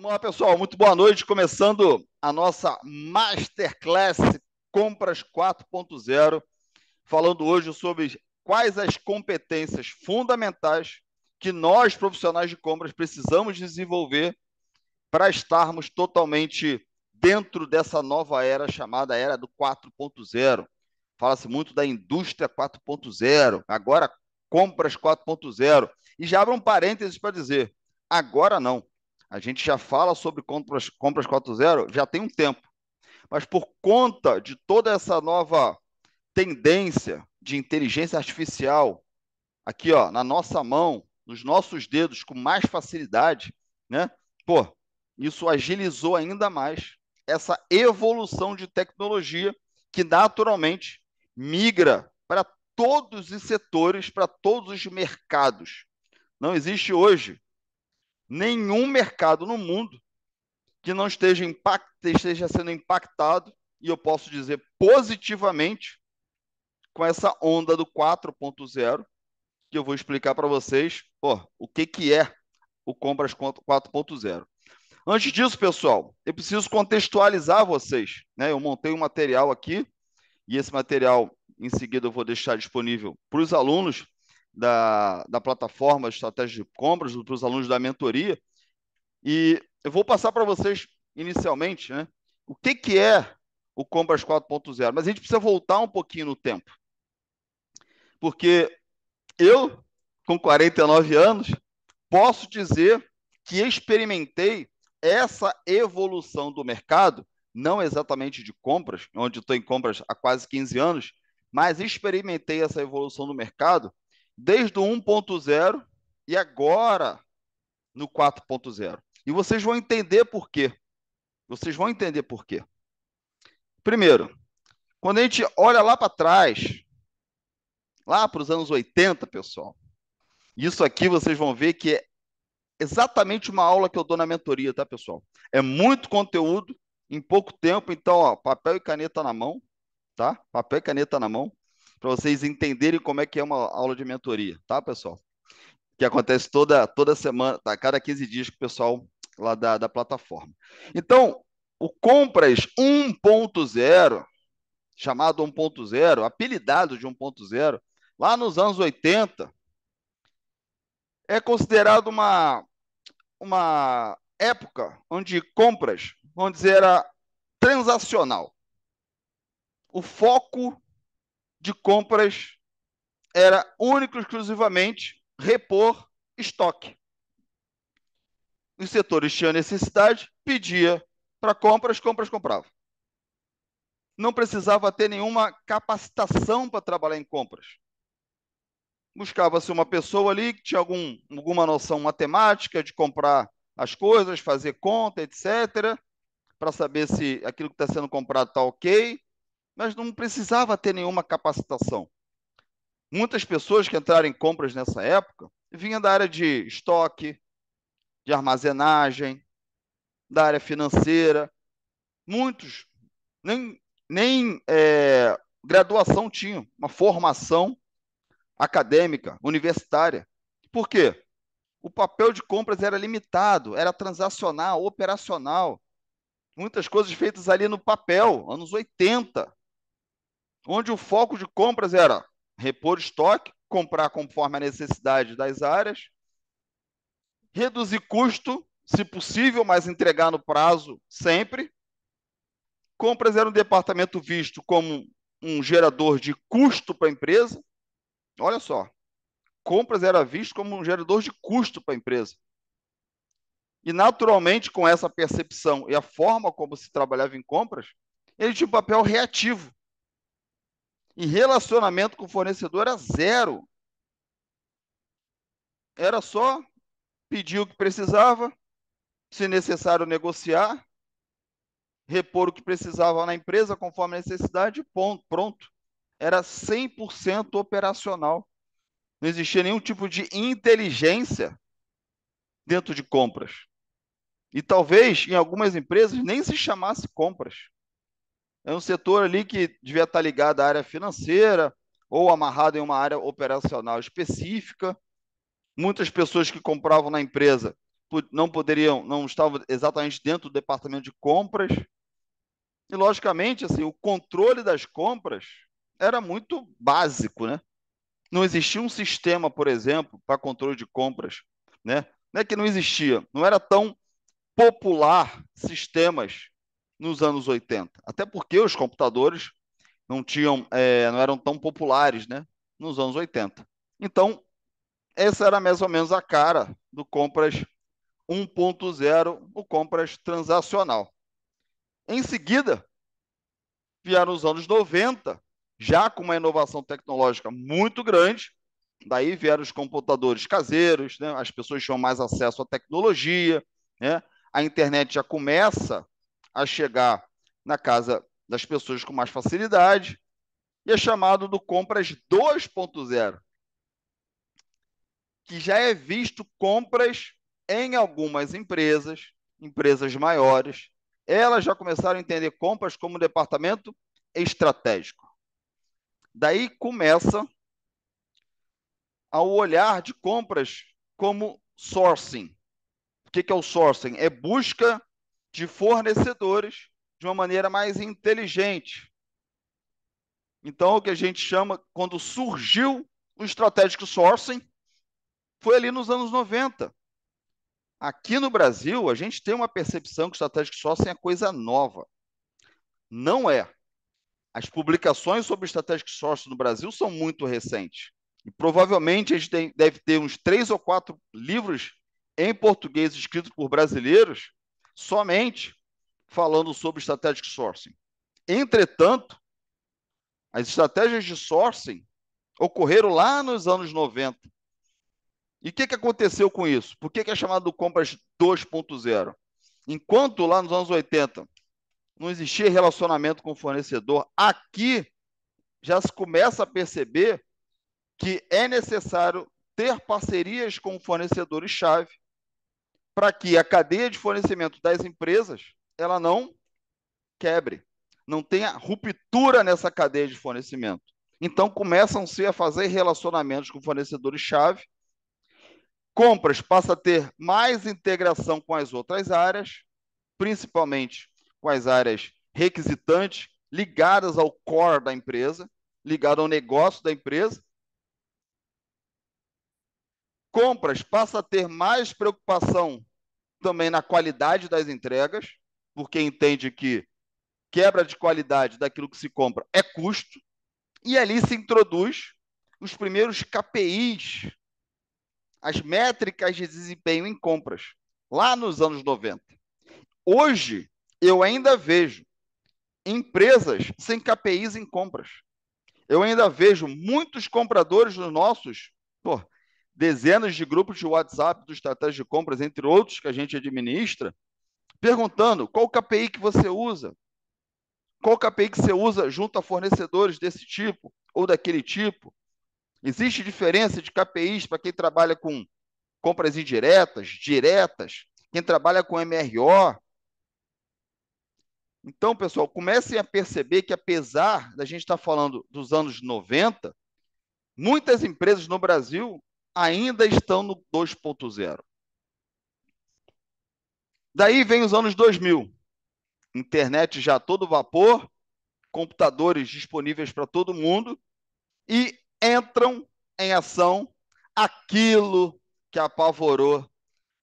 Vamos lá, pessoal. Muito boa noite. Começando a nossa Masterclass Compras 4.0, falando hoje sobre quais as competências fundamentais que nós, profissionais de compras, precisamos desenvolver para estarmos totalmente dentro dessa nova era chamada Era do 4.0. Fala-se muito da indústria 4.0, agora compras 4.0. E já abro um parênteses para dizer: agora não. A gente já fala sobre compras, compras 4.0 já tem um tempo. Mas por conta de toda essa nova tendência de inteligência artificial, aqui ó, na nossa mão, nos nossos dedos, com mais facilidade, né? Pô, isso agilizou ainda mais essa evolução de tecnologia que naturalmente migra para todos os setores, para todos os mercados. Não existe hoje nenhum mercado no mundo que não esteja, impact, esteja sendo impactado, e eu posso dizer positivamente, com essa onda do 4.0, que eu vou explicar para vocês ó, o que, que é o Compras 4.0. Antes disso, pessoal, eu preciso contextualizar vocês. Né? Eu montei um material aqui, e esse material, em seguida, eu vou deixar disponível para os alunos da, da plataforma Estratégia de Compras, para os alunos da mentoria. E eu vou passar para vocês, inicialmente, né, o que, que é o Compras 4.0. Mas a gente precisa voltar um pouquinho no tempo. Porque eu, com 49 anos, posso dizer que experimentei essa evolução do mercado, não exatamente de compras, onde estou em compras há quase 15 anos, mas experimentei essa evolução do mercado desde o 1.0 e agora no 4.0. E vocês vão entender por quê. Vocês vão entender por quê. Primeiro, quando a gente olha lá para trás, lá para os anos 80, pessoal, isso aqui vocês vão ver que é exatamente uma aula que eu dou na mentoria, tá, pessoal? É muito conteúdo em pouco tempo, então, ó, papel e caneta na mão, tá? Papel e caneta na mão para vocês entenderem como é que é uma aula de mentoria, tá, pessoal? Que acontece toda, toda semana, tá? cada 15 dias com o pessoal lá da, da plataforma. Então, o Compras 1.0, chamado 1.0, apelidado de 1.0, lá nos anos 80, é considerado uma, uma época onde compras, vamos dizer, era transacional. O foco de compras era único exclusivamente repor estoque. Os setores tinham necessidade, pedia para compras, compras comprava. Não precisava ter nenhuma capacitação para trabalhar em compras. Buscava-se uma pessoa ali que tinha algum, alguma noção matemática de comprar as coisas, fazer conta, etc., para saber se aquilo que está sendo comprado está ok, mas não precisava ter nenhuma capacitação. Muitas pessoas que entraram em compras nessa época vinham da área de estoque, de armazenagem, da área financeira. Muitos nem, nem é, graduação tinham, uma formação acadêmica, universitária. Por quê? O papel de compras era limitado, era transacional, operacional. Muitas coisas feitas ali no papel, anos 80 onde o foco de compras era repor estoque, comprar conforme a necessidade das áreas, reduzir custo, se possível, mas entregar no prazo sempre. Compras era um departamento visto como um gerador de custo para a empresa. Olha só, compras era visto como um gerador de custo para a empresa. E, naturalmente, com essa percepção e a forma como se trabalhava em compras, ele tinha um papel reativo. E relacionamento com o fornecedor era zero. Era só pedir o que precisava, se necessário negociar, repor o que precisava na empresa conforme a necessidade, ponto, pronto. Era 100% operacional. Não existia nenhum tipo de inteligência dentro de compras. E talvez em algumas empresas nem se chamasse compras. É um setor ali que devia estar ligado à área financeira ou amarrado em uma área operacional específica. Muitas pessoas que compravam na empresa não poderiam, não estavam exatamente dentro do departamento de compras. E logicamente, assim, o controle das compras era muito básico, né? Não existia um sistema, por exemplo, para controle de compras, né? Não é que não existia, não era tão popular sistemas nos anos 80, até porque os computadores não tinham, é, não eram tão populares, né? Nos anos 80. Então, essa era mais ou menos a cara do compras 1.0, o compras transacional. Em seguida, vieram os anos 90, já com uma inovação tecnológica muito grande. Daí vieram os computadores caseiros, né? as pessoas tinham mais acesso à tecnologia, né? a internet já começa a chegar na casa das pessoas com mais facilidade, e é chamado do compras 2.0, que já é visto compras em algumas empresas, empresas maiores, elas já começaram a entender compras como departamento estratégico. Daí começa ao olhar de compras como sourcing. O que é o sourcing? É busca de fornecedores de uma maneira mais inteligente. Então, o que a gente chama, quando surgiu o strategic sourcing, foi ali nos anos 90. Aqui no Brasil, a gente tem uma percepção que o strategic sourcing é coisa nova. Não é. As publicações sobre Strategic Sourcing no Brasil são muito recentes. E provavelmente a gente tem, deve ter uns três ou quatro livros em português escritos por brasileiros somente falando sobre Strategic Sourcing. Entretanto, as estratégias de sourcing ocorreram lá nos anos 90. E o que, que aconteceu com isso? Por que, que é chamado de compras 2.0? Enquanto lá nos anos 80 não existia relacionamento com o fornecedor. Aqui já se começa a perceber que é necessário ter parcerias com fornecedores-chave para que a cadeia de fornecimento das empresas ela não quebre, não tenha ruptura nessa cadeia de fornecimento. Então começam-se a fazer relacionamentos com fornecedores-chave, compras passa a ter mais integração com as outras áreas, principalmente com as áreas requisitantes ligadas ao core da empresa, ligado ao negócio da empresa. Compras passa a ter mais preocupação também na qualidade das entregas, porque entende que quebra de qualidade daquilo que se compra é custo, e ali se introduz os primeiros KPIs, as métricas de desempenho em compras, lá nos anos 90. Hoje, eu ainda vejo empresas sem KPIs em compras. Eu ainda vejo muitos compradores nossos, dezenas de grupos de WhatsApp do Estratégia de Compras, entre outros que a gente administra, perguntando qual KPI que você usa, qual KPI que você usa junto a fornecedores desse tipo ou daquele tipo. Existe diferença de KPIs para quem trabalha com compras indiretas, diretas, quem trabalha com MRO, então, pessoal, comecem a perceber que, apesar da gente estar falando dos anos 90, muitas empresas no Brasil ainda estão no 2.0. Daí vem os anos 2000. Internet já todo vapor, computadores disponíveis para todo mundo e entram em ação aquilo que apavorou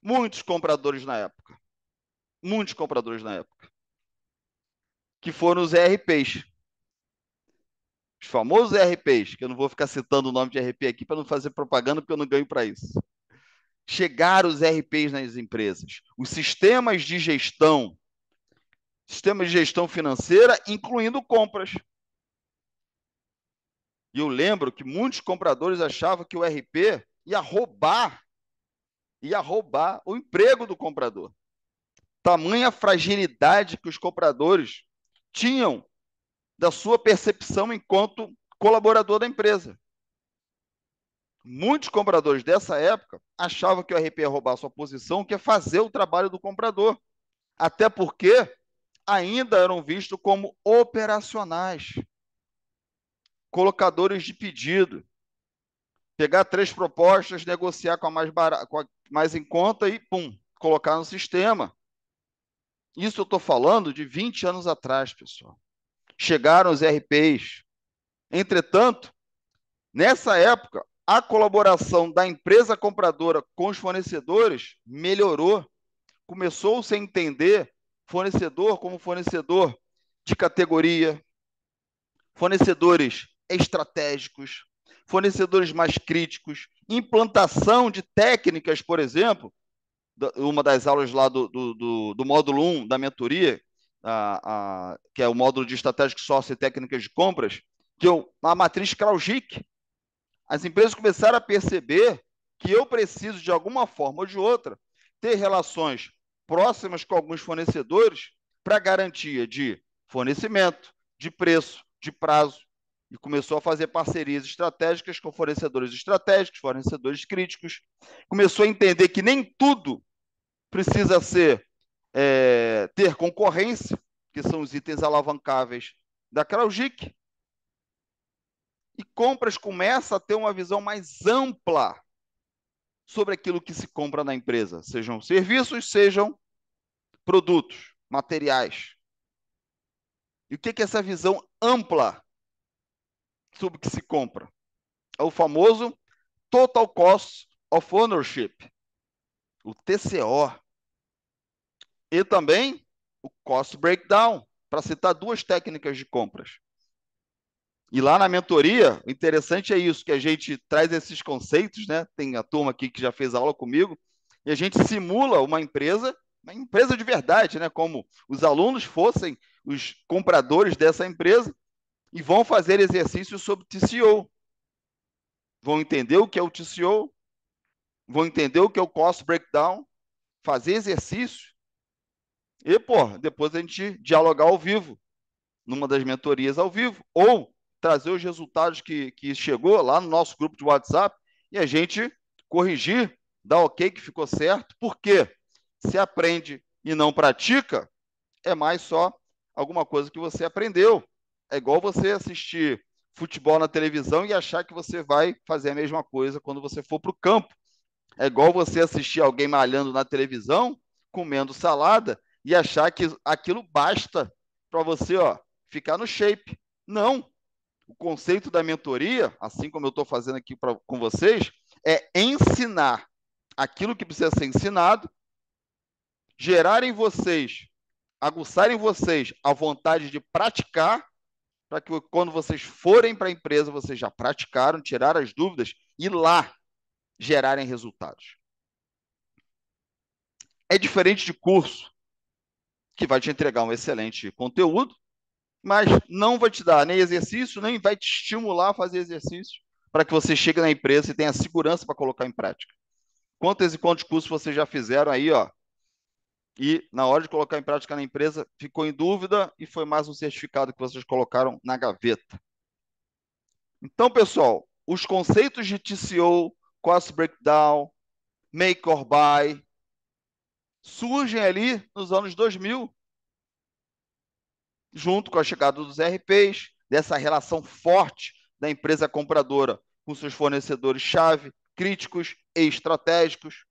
muitos compradores na época. Muitos compradores na época que foram os ERPs. Os famosos ERPs, que eu não vou ficar citando o nome de ERP aqui para não fazer propaganda, porque eu não ganho para isso. Chegaram os ERPs nas empresas, os sistemas de gestão, sistemas de gestão financeira, incluindo compras. E eu lembro que muitos compradores achavam que o ERP ia roubar, ia roubar o emprego do comprador. Tamanha fragilidade que os compradores tinham da sua percepção enquanto colaborador da empresa. Muitos compradores dessa época achavam que o RP ia roubar sua posição, que é fazer o trabalho do comprador. Até porque ainda eram vistos como operacionais, colocadores de pedido. Pegar três propostas, negociar com a mais, barata, com a mais em conta e, pum, colocar no sistema. Isso eu estou falando de 20 anos atrás, pessoal. Chegaram os RPs. Entretanto, nessa época, a colaboração da empresa compradora com os fornecedores melhorou. Começou-se a entender fornecedor como fornecedor de categoria, fornecedores estratégicos, fornecedores mais críticos, implantação de técnicas, por exemplo, uma das aulas lá do, do, do, do módulo 1 da mentoria, a, a, que é o módulo de estratégico sócio e técnicas de compras, que eu, a matriz Kraujic, as empresas começaram a perceber que eu preciso, de alguma forma ou de outra, ter relações próximas com alguns fornecedores para garantia de fornecimento, de preço, de prazo. E começou a fazer parcerias estratégicas com fornecedores estratégicos, fornecedores críticos. Começou a entender que nem tudo precisa ser é, ter concorrência, que são os itens alavancáveis da Kraujic, e compras começa a ter uma visão mais ampla sobre aquilo que se compra na empresa, sejam serviços, sejam produtos, materiais. E o que é essa visão ampla sobre o que se compra? É o famoso Total Cost of Ownership, o TCO. E também o Cost Breakdown, para citar duas técnicas de compras. E lá na mentoria, o interessante é isso, que a gente traz esses conceitos, né? Tem a turma aqui que já fez aula comigo, e a gente simula uma empresa, uma empresa de verdade, né? Como os alunos fossem os compradores dessa empresa e vão fazer exercícios sobre TCO. Vão entender o que é o TCO, vão entender o que é o cost breakdown, fazer exercício. E, pô, depois a gente dialogar ao vivo, numa das mentorias ao vivo, ou trazer os resultados que, que chegou lá no nosso grupo de WhatsApp e a gente corrigir, dar ok que ficou certo, porque se aprende e não pratica, é mais só alguma coisa que você aprendeu. É igual você assistir futebol na televisão e achar que você vai fazer a mesma coisa quando você for para o campo. É igual você assistir alguém malhando na televisão, comendo salada e achar que aquilo basta para você ó, ficar no shape. Não o conceito da mentoria, assim como eu estou fazendo aqui pra, com vocês, é ensinar aquilo que precisa ser ensinado, gerar em vocês, aguçar em vocês a vontade de praticar, para que quando vocês forem para a empresa, vocês já praticaram, tirar as dúvidas e lá gerarem resultados. É diferente de curso, que vai te entregar um excelente conteúdo, mas não vai te dar nem exercício, nem vai te estimular a fazer exercício para que você chegue na empresa e tenha segurança para colocar em prática. Quantos e quantos cursos vocês já fizeram aí, ó? E na hora de colocar em prática na empresa, ficou em dúvida e foi mais um certificado que vocês colocaram na gaveta. Então, pessoal, os conceitos de TCO, Cost Breakdown, Make or Buy, surgem ali nos anos 2000 junto com a chegada dos RPs, dessa relação forte da empresa compradora com seus fornecedores-chave, críticos e estratégicos.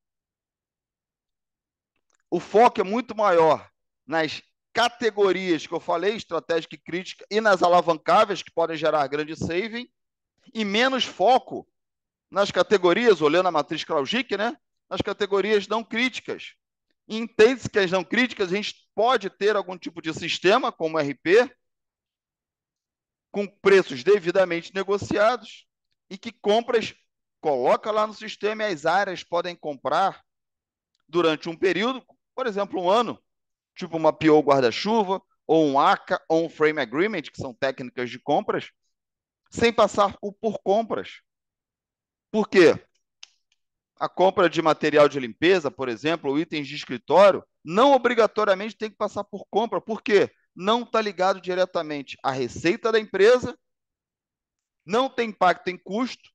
O foco é muito maior nas categorias que eu falei, estratégica e crítica, e nas alavancáveis, que podem gerar grande saving, e menos foco nas categorias, olhando a matriz Kraujic, né? nas categorias não críticas, Entende-se que as não críticas, a gente pode ter algum tipo de sistema, como RP, com preços devidamente negociados e que compras coloca lá no sistema e as áreas podem comprar durante um período, por exemplo, um ano, tipo uma PO guarda-chuva, ou um ACA, ou um Frame Agreement, que são técnicas de compras, sem passar por compras. Por quê? A compra de material de limpeza, por exemplo, ou itens de escritório, não obrigatoriamente tem que passar por compra. Por quê? Não está ligado diretamente à receita da empresa, não tem impacto em custo,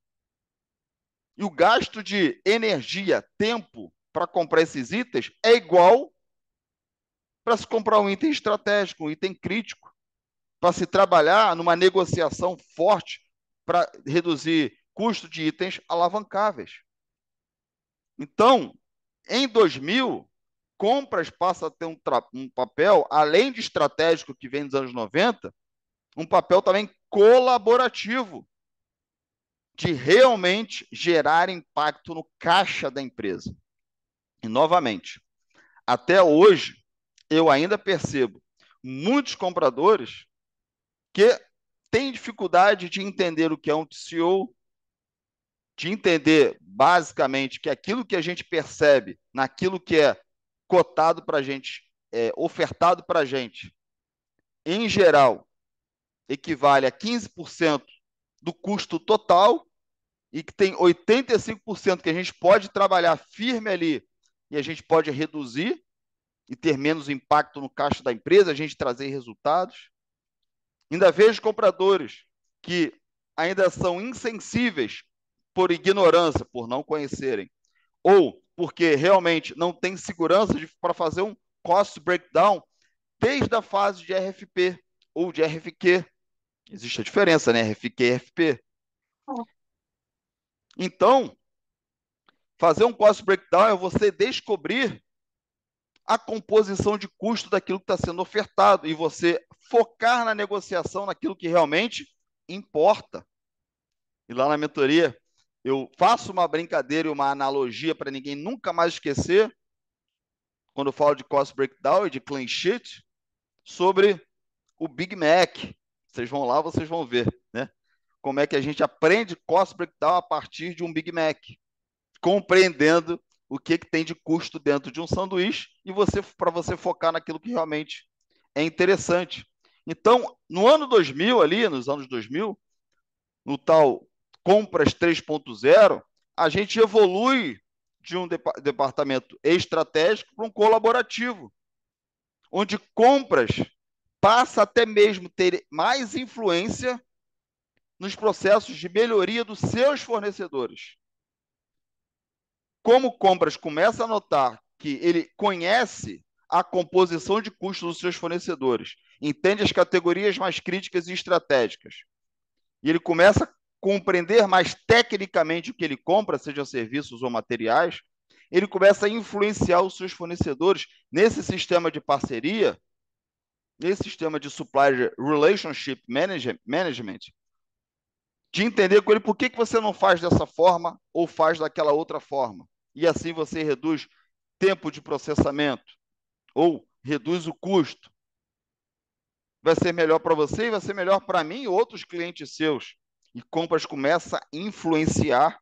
e o gasto de energia, tempo para comprar esses itens é igual para se comprar um item estratégico, um item crítico, para se trabalhar numa negociação forte para reduzir custo de itens alavancáveis. Então, em 2000, compras passa a ter um, um papel, além de estratégico que vem dos anos 90, um papel também colaborativo de realmente gerar impacto no caixa da empresa. E, novamente, até hoje, eu ainda percebo muitos compradores que têm dificuldade de entender o que é um TCO, de entender basicamente que aquilo que a gente percebe naquilo que é cotado para a gente, é, ofertado para a gente, em geral, equivale a 15% do custo total e que tem 85% que a gente pode trabalhar firme ali e a gente pode reduzir e ter menos impacto no caixa da empresa, a gente trazer resultados. Ainda vejo compradores que ainda são insensíveis por ignorância, por não conhecerem, ou porque realmente não tem segurança para fazer um cost breakdown desde a fase de RFP ou de RFQ. Existe a diferença, né? RFQ e RFP. Então, fazer um cost breakdown é você descobrir a composição de custo daquilo que está sendo ofertado e você focar na negociação naquilo que realmente importa. E lá na mentoria, eu faço uma brincadeira e uma analogia para ninguém nunca mais esquecer, quando eu falo de cost breakdown e de clean sheet, sobre o Big Mac. Vocês vão lá, vocês vão ver, né? Como é que a gente aprende cost breakdown a partir de um Big Mac, compreendendo o que, que tem de custo dentro de um sanduíche e você para você focar naquilo que realmente é interessante. Então, no ano 2000 ali, nos anos 2000, no tal compras 3.0, a gente evolui de um departamento estratégico para um colaborativo, onde compras passa até mesmo ter mais influência nos processos de melhoria dos seus fornecedores. Como compras começa a notar que ele conhece a composição de custos dos seus fornecedores, entende as categorias mais críticas e estratégicas, e ele começa compreender mais tecnicamente o que ele compra, seja serviços ou materiais, ele começa a influenciar os seus fornecedores nesse sistema de parceria, nesse sistema de supplier relationship management, de entender com ele por que, que você não faz dessa forma ou faz daquela outra forma. E assim você reduz tempo de processamento ou reduz o custo. Vai ser melhor para você e vai ser melhor para mim e outros clientes seus e compras começa a influenciar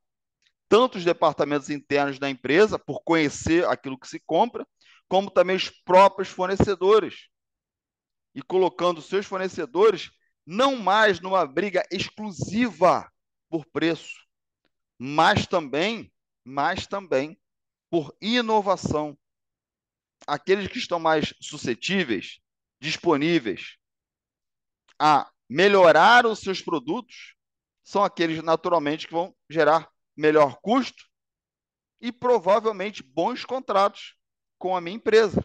tanto os departamentos internos da empresa, por conhecer aquilo que se compra, como também os próprios fornecedores. E colocando seus fornecedores não mais numa briga exclusiva por preço, mas também, mas também por inovação. Aqueles que estão mais suscetíveis, disponíveis a melhorar os seus produtos, são aqueles naturalmente que vão gerar melhor custo e provavelmente bons contratos com a minha empresa.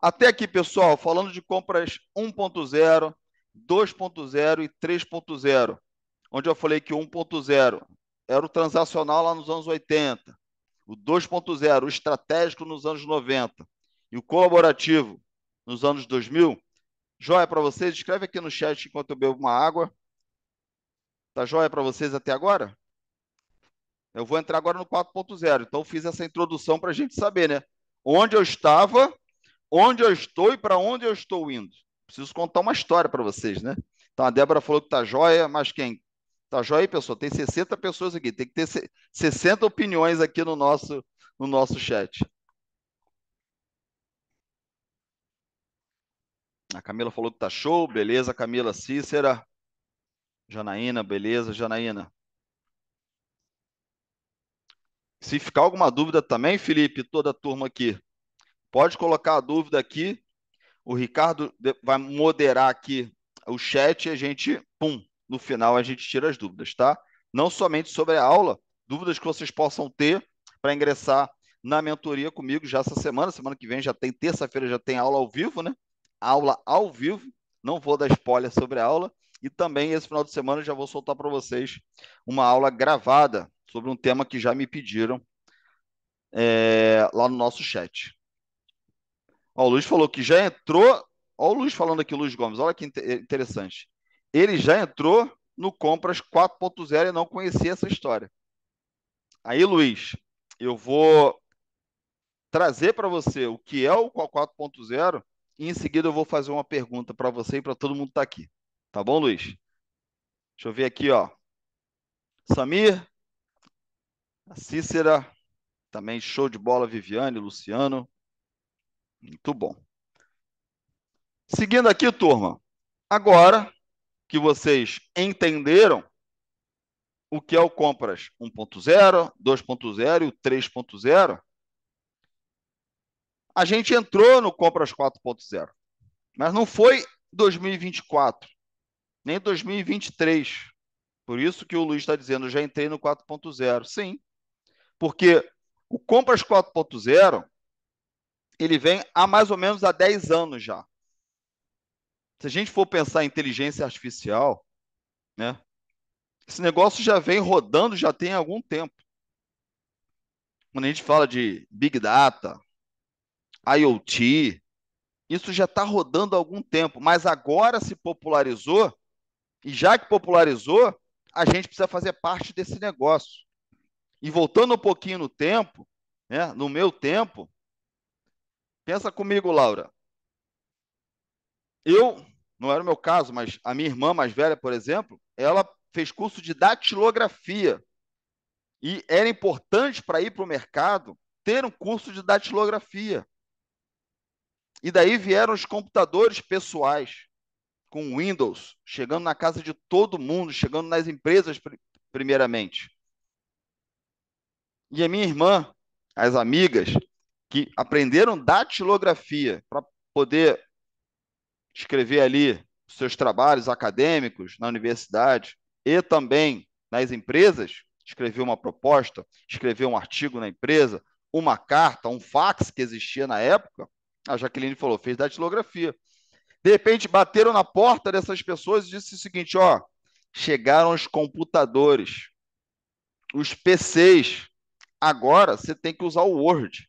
Até aqui, pessoal, falando de compras 1.0, 2.0 e 3.0, onde eu falei que o 1.0 era o transacional lá nos anos 80, o 2.0, o estratégico nos anos 90 e o colaborativo nos anos 2000. Joia para vocês, escreve aqui no chat enquanto eu bebo uma água. Tá joia para vocês até agora? Eu vou entrar agora no 4.0. Então, fiz essa introdução para a gente saber, né? Onde eu estava, onde eu estou e para onde eu estou indo. Preciso contar uma história para vocês, né? Então, a Débora falou que tá joia, mas quem? Tá joia aí, pessoal? Tem 60 pessoas aqui. Tem que ter 60 opiniões aqui no nosso, no nosso chat. A Camila falou que tá show, beleza, Camila Cícera. Janaína, beleza, Janaína. Se ficar alguma dúvida também, Felipe, toda a turma aqui, pode colocar a dúvida aqui. O Ricardo vai moderar aqui o chat e a gente, pum, no final a gente tira as dúvidas, tá? Não somente sobre a aula, dúvidas que vocês possam ter para ingressar na mentoria comigo já essa semana. Semana que vem já tem, terça-feira já tem aula ao vivo, né? Aula ao vivo. Não vou dar spoiler sobre a aula. E também esse final de semana já vou soltar para vocês uma aula gravada sobre um tema que já me pediram é, lá no nosso chat. Ó, o Luiz falou que já entrou. Ó, o Luiz falando aqui, Luiz Gomes, olha que interessante. Ele já entrou no Compras 4.0 e não conhecia essa história. Aí, Luiz, eu vou trazer para você o que é o 4.0 e em seguida eu vou fazer uma pergunta para você e para todo mundo que está aqui. Tá bom, Luiz? Deixa eu ver aqui, ó. Samir, a Cícera, também show de bola, Viviane, Luciano. Muito bom. Seguindo aqui, turma. Agora que vocês entenderam o que é o Compras 1.0, 2.0 e o 3.0, a gente entrou no Compras 4.0. Mas não foi 2024, nem 2023. Por isso que o Luiz está dizendo, já entrei no 4.0. Sim, porque o Compras 4.0 ele vem há mais ou menos há 10 anos já. Se a gente for pensar em inteligência artificial, né? Esse negócio já vem rodando já tem algum tempo. Quando a gente fala de Big Data, IoT, isso já está rodando há algum tempo, mas agora se popularizou, e já que popularizou, a gente precisa fazer parte desse negócio. E voltando um pouquinho no tempo, né, no meu tempo, pensa comigo, Laura. Eu, não era o meu caso, mas a minha irmã mais velha, por exemplo, ela fez curso de datilografia. E era importante para ir para o mercado ter um curso de datilografia. E daí vieram os computadores pessoais com Windows, chegando na casa de todo mundo, chegando nas empresas primeiramente. E a minha irmã, as amigas que aprenderam datilografia para poder escrever ali seus trabalhos acadêmicos na universidade e também nas empresas, escrever uma proposta, escrever um artigo na empresa, uma carta, um fax que existia na época, a Jaqueline falou, fez datilografia. De repente, bateram na porta dessas pessoas e disse o seguinte: ó, chegaram os computadores, os PCs. Agora você tem que usar o Word.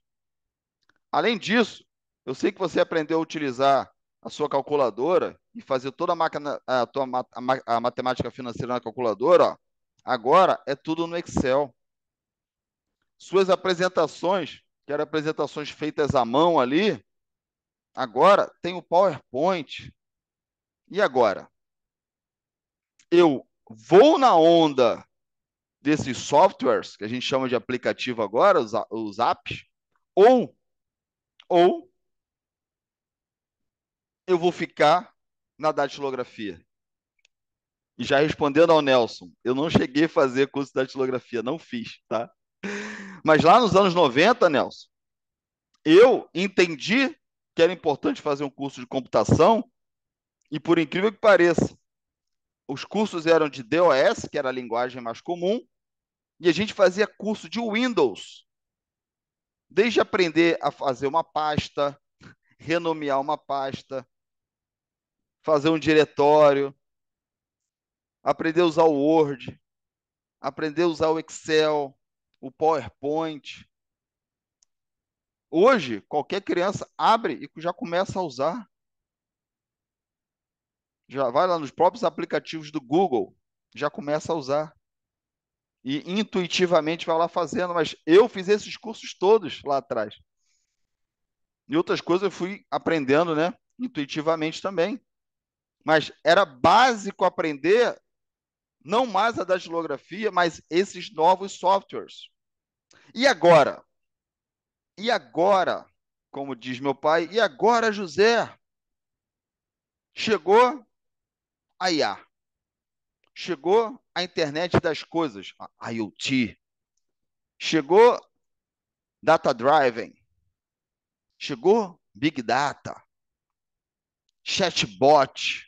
Além disso, eu sei que você aprendeu a utilizar a sua calculadora e fazer toda a, máquina, a, tua, a, a matemática financeira na calculadora. Ó. Agora é tudo no Excel. Suas apresentações, que eram apresentações feitas à mão ali, Agora tem o PowerPoint. E agora? Eu vou na onda desses softwares, que a gente chama de aplicativo agora, os, os apps, ou, ou eu vou ficar na datilografia. E já respondendo ao Nelson, eu não cheguei a fazer curso de datilografia, não fiz, tá? Mas lá nos anos 90, Nelson, eu entendi que era importante fazer um curso de computação, e por incrível que pareça, os cursos eram de DOS, que era a linguagem mais comum, e a gente fazia curso de Windows. Desde aprender a fazer uma pasta, renomear uma pasta, fazer um diretório, aprender a usar o Word, aprender a usar o Excel, o PowerPoint, Hoje, qualquer criança abre e já começa a usar. Já vai lá nos próprios aplicativos do Google, já começa a usar. E intuitivamente vai lá fazendo, mas eu fiz esses cursos todos lá atrás. E outras coisas eu fui aprendendo, né? Intuitivamente também. Mas era básico aprender não mais a datilografia, mas esses novos softwares. E agora? E agora, como diz meu pai, e agora, José? Chegou a IA. Chegou a internet das coisas, a IoT. Chegou data driving. Chegou Big Data. Chatbot.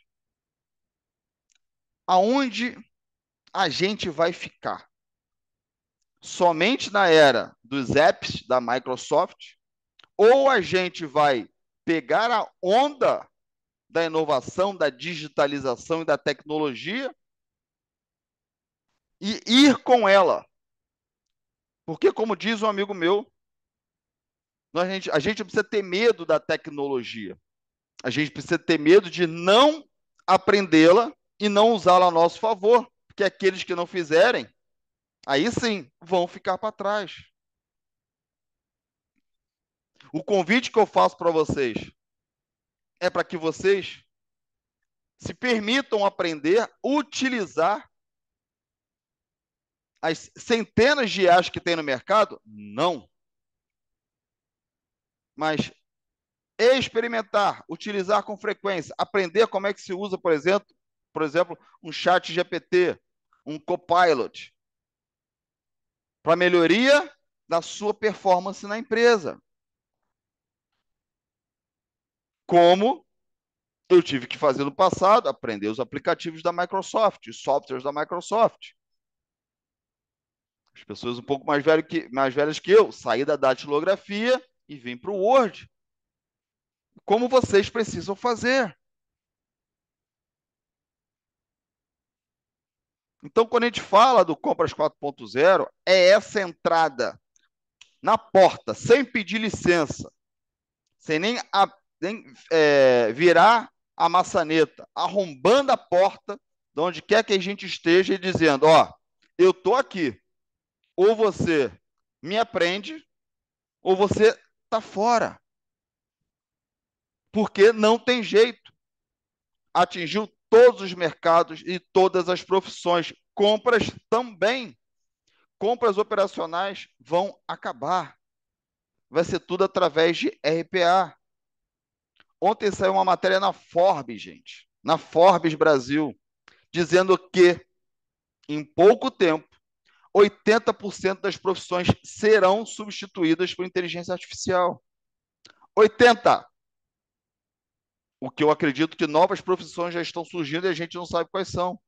Aonde a gente vai ficar? Somente na era dos apps da Microsoft, ou a gente vai pegar a onda da inovação, da digitalização e da tecnologia e ir com ela. Porque, como diz um amigo meu, A gente, a gente precisa ter medo da tecnologia. A gente precisa ter medo de não aprendê-la e não usá-la a nosso favor, porque aqueles que não fizerem, aí sim vão ficar para trás. O convite que eu faço para vocês é para que vocês se permitam aprender, utilizar as centenas de IAs que tem no mercado? Não. Mas experimentar, utilizar com frequência, aprender como é que se usa, por exemplo, por exemplo, um chat GPT, um copilot, para melhoria da sua performance na empresa. Como eu tive que fazer no passado, aprender os aplicativos da Microsoft, os softwares da Microsoft. As pessoas um pouco mais, velho que, mais velhas que eu, saí da datilografia e vim para o Word. Como vocês precisam fazer. Então, quando a gente fala do Compras 4.0, é essa entrada na porta, sem pedir licença, sem nem, a, nem é, virar a maçaneta, arrombando a porta de onde quer que a gente esteja e dizendo: Ó, eu estou aqui. Ou você me aprende, ou você está fora. Porque não tem jeito. Atingiu todos os mercados e todas as profissões. Compras também. Compras operacionais vão acabar. Vai ser tudo através de RPA. Ontem saiu uma matéria na Forbes, gente, na Forbes Brasil, dizendo que em pouco tempo 80% das profissões serão substituídas por inteligência artificial. 80 o que eu acredito que novas profissões já estão surgindo e a gente não sabe quais são.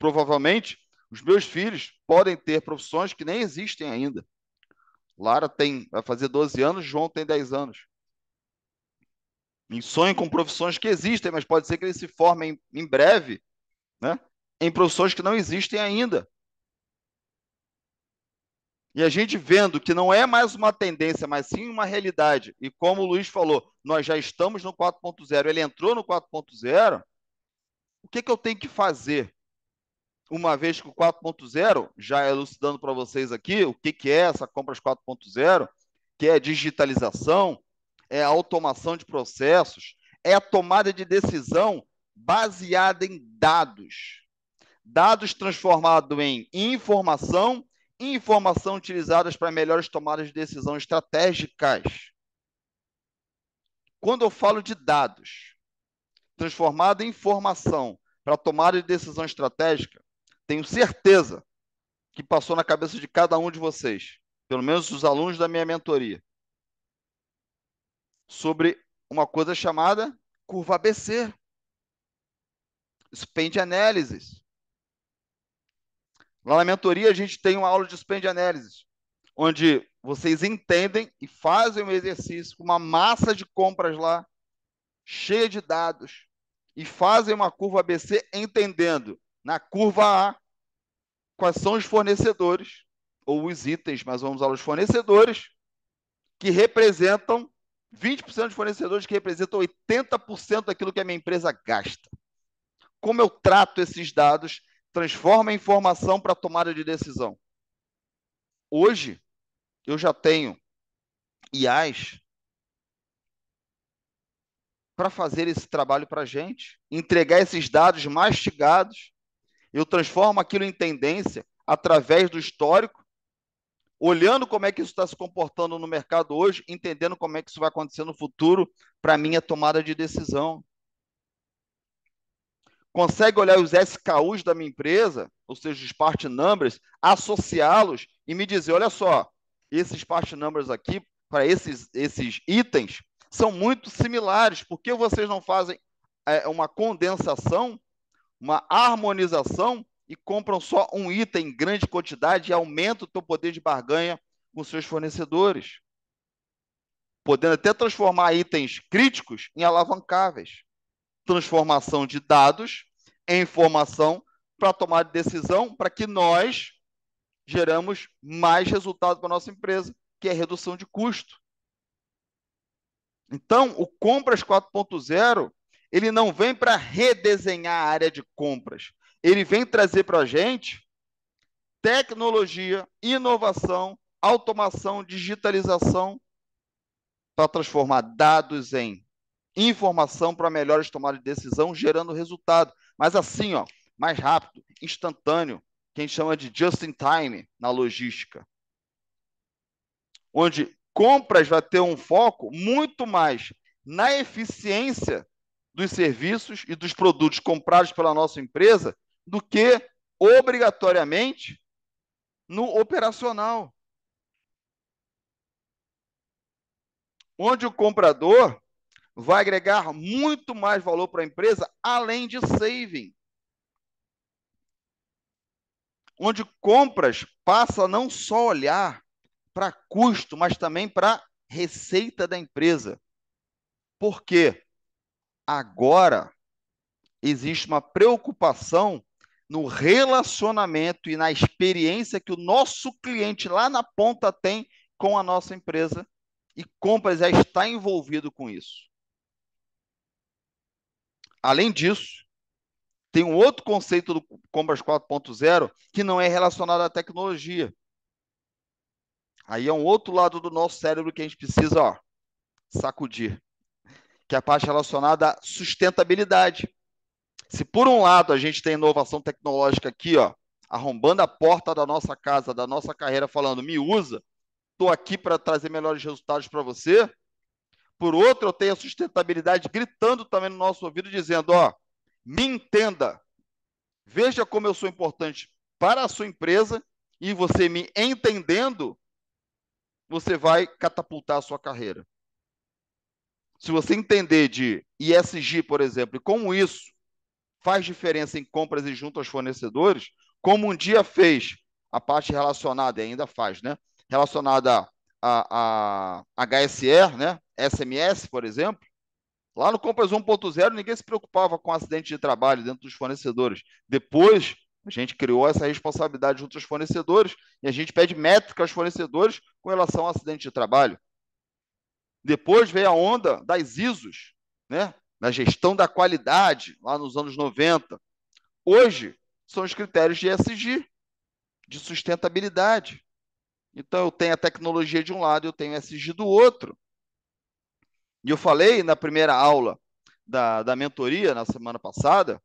Provavelmente, os meus filhos podem ter profissões que nem existem ainda. Lara tem, vai fazer 12 anos, João tem 10 anos. E sonham com profissões que existem, mas pode ser que eles se formem em breve, né? Em profissões que não existem ainda. E a gente vendo que não é mais uma tendência, mas sim uma realidade. E como o Luiz falou, nós já estamos no 4.0, ele entrou no 4.0. O que, que eu tenho que fazer? Uma vez que o 4.0, já elucidando para vocês aqui, o que, que é essa compras 4.0, que é digitalização, é automação de processos, é a tomada de decisão baseada em dados. Dados transformados em informação informação utilizadas para melhores tomadas de decisão estratégicas. Quando eu falo de dados, transformado em informação para tomada de decisão estratégica, tenho certeza que passou na cabeça de cada um de vocês, pelo menos os alunos da minha mentoria, sobre uma coisa chamada curva ABC, Spend Analysis. Lá na mentoria a gente tem uma aula de spend analysis, onde vocês entendem e fazem um exercício com uma massa de compras lá, cheia de dados, e fazem uma curva ABC entendendo na curva A quais são os fornecedores, ou os itens, mas vamos usar os fornecedores, que representam 20% dos fornecedores que representam 80% daquilo que a minha empresa gasta. Como eu trato esses dados transforma a informação para tomada de decisão. Hoje, eu já tenho IAs para fazer esse trabalho para a gente, entregar esses dados mastigados. Eu transformo aquilo em tendência através do histórico, olhando como é que isso está se comportando no mercado hoje, entendendo como é que isso vai acontecer no futuro para minha tomada de decisão consegue olhar os SKUs da minha empresa, ou seja, os part numbers, associá-los e me dizer, olha só, esses part numbers aqui, para esses, esses itens, são muito similares. Por que vocês não fazem é, uma condensação, uma harmonização e compram só um item em grande quantidade e aumentam o seu poder de barganha com seus fornecedores? Podendo até transformar itens críticos em alavancáveis transformação de dados em informação para tomar decisão, para que nós geramos mais resultado para a nossa empresa, que é redução de custo. Então, o Compras 4.0, ele não vem para redesenhar a área de compras. Ele vem trazer para a gente tecnologia, inovação, automação, digitalização para transformar dados em informação para melhores tomadas de decisão, gerando resultado. Mas assim, ó, mais rápido, instantâneo, que a gente chama de just in time na logística. Onde compras vai ter um foco muito mais na eficiência dos serviços e dos produtos comprados pela nossa empresa do que obrigatoriamente no operacional. Onde o comprador vai agregar muito mais valor para a empresa, além de saving. Onde compras passa não só olhar para custo, mas também para receita da empresa. Por quê? Agora existe uma preocupação no relacionamento e na experiência que o nosso cliente lá na ponta tem com a nossa empresa e compras já está envolvido com isso. Além disso, tem um outro conceito do Compras 4.0 que não é relacionado à tecnologia. Aí é um outro lado do nosso cérebro que a gente precisa ó, sacudir, que é a parte relacionada à sustentabilidade. Se por um lado a gente tem inovação tecnológica aqui, ó, arrombando a porta da nossa casa, da nossa carreira, falando, me usa, estou aqui para trazer melhores resultados para você. Por outro, eu tenho a sustentabilidade gritando também no nosso ouvido, dizendo: ó, me entenda, veja como eu sou importante para a sua empresa e você me entendendo, você vai catapultar a sua carreira. Se você entender de ISG, por exemplo, e como isso faz diferença em compras e junto aos fornecedores, como um dia fez a parte relacionada, e ainda faz, né? Relacionada a, a, a HSR, né? SMS, por exemplo, lá no Compras 1.0 ninguém se preocupava com acidente de trabalho dentro dos fornecedores. Depois, a gente criou essa responsabilidade junto aos fornecedores e a gente pede métrica aos fornecedores com relação ao acidente de trabalho. Depois veio a onda das ISOs, né? na gestão da qualidade, lá nos anos 90. Hoje, são os critérios de ESG, de sustentabilidade. Então, eu tenho a tecnologia de um lado e eu tenho o ESG do outro. E eu falei na primeira aula da, da mentoria, na semana passada,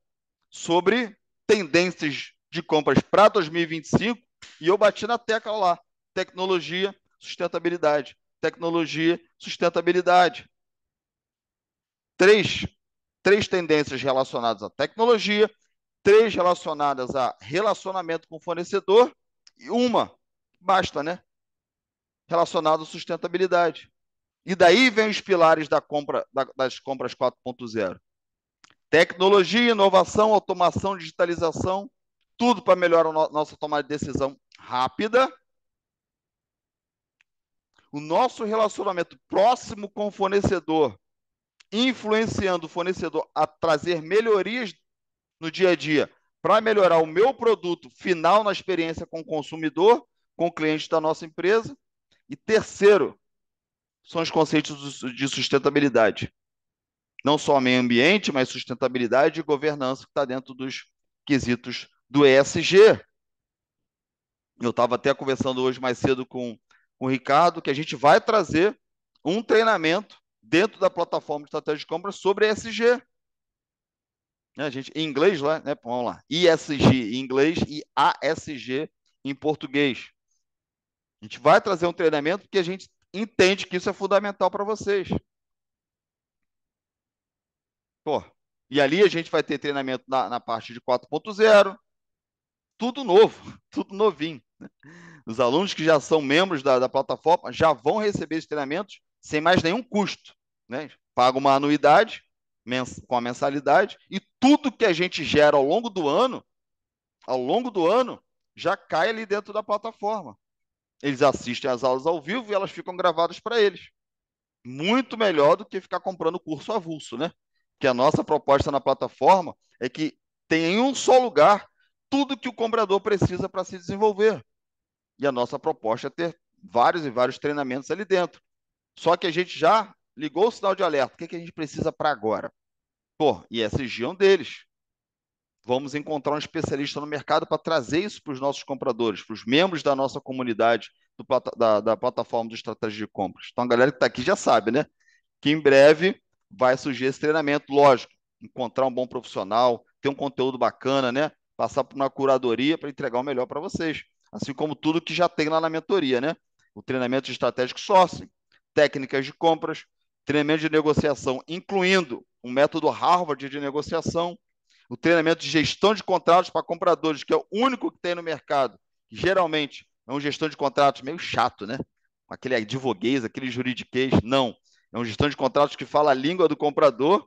sobre tendências de compras para 2025, e eu bati na tecla lá: tecnologia, sustentabilidade. Tecnologia, sustentabilidade. Três, três tendências relacionadas à tecnologia, três relacionadas a relacionamento com o fornecedor, e uma, basta, né? Relacionada à sustentabilidade. E daí vem os pilares da compra, da, das compras 4.0. Tecnologia, inovação, automação, digitalização, tudo para melhorar a nossa tomada de decisão rápida. O nosso relacionamento próximo com o fornecedor, influenciando o fornecedor a trazer melhorias no dia a dia para melhorar o meu produto final na experiência com o consumidor, com o cliente da nossa empresa. E terceiro, são os conceitos de sustentabilidade. Não só meio ambiente, mas sustentabilidade e governança, que está dentro dos quesitos do ESG. Eu estava até conversando hoje mais cedo com, com o Ricardo, que a gente vai trazer um treinamento dentro da plataforma de estratégia de compra sobre ESG. A gente, em inglês lá, né? Vamos lá. ISG em inglês e ASG em português. A gente vai trazer um treinamento porque a gente entende que isso é fundamental para vocês. Pô, e ali a gente vai ter treinamento na, na parte de 4.0, tudo novo, tudo novinho. Né? Os alunos que já são membros da, da plataforma já vão receber esses treinamentos sem mais nenhum custo. Né? Paga uma anuidade com a mensalidade e tudo que a gente gera ao longo do ano, ao longo do ano, já cai ali dentro da plataforma. Eles assistem às aulas ao vivo e elas ficam gravadas para eles. Muito melhor do que ficar comprando curso avulso, né? Que a nossa proposta na plataforma é que tem em um só lugar tudo que o comprador precisa para se desenvolver. E a nossa proposta é ter vários e vários treinamentos ali dentro. Só que a gente já ligou o sinal de alerta. O que, que a gente precisa para agora? Pô, ESG é um deles. Vamos encontrar um especialista no mercado para trazer isso para os nossos compradores, para os membros da nossa comunidade do, da, da, plataforma do Estratégia de Compras. Então, a galera que está aqui já sabe, né? Que em breve vai surgir esse treinamento. Lógico, encontrar um bom profissional, ter um conteúdo bacana, né? Passar por uma curadoria para entregar o melhor para vocês. Assim como tudo que já tem lá na mentoria, né? O treinamento de estratégico sourcing, técnicas de compras, treinamento de negociação, incluindo um método Harvard de negociação, o treinamento de gestão de contratos para compradores, que é o único que tem no mercado, que geralmente é um gestão de contratos meio chato, né? Aquele advoguês, aquele juridiquês. Não. É um gestão de contratos que fala a língua do comprador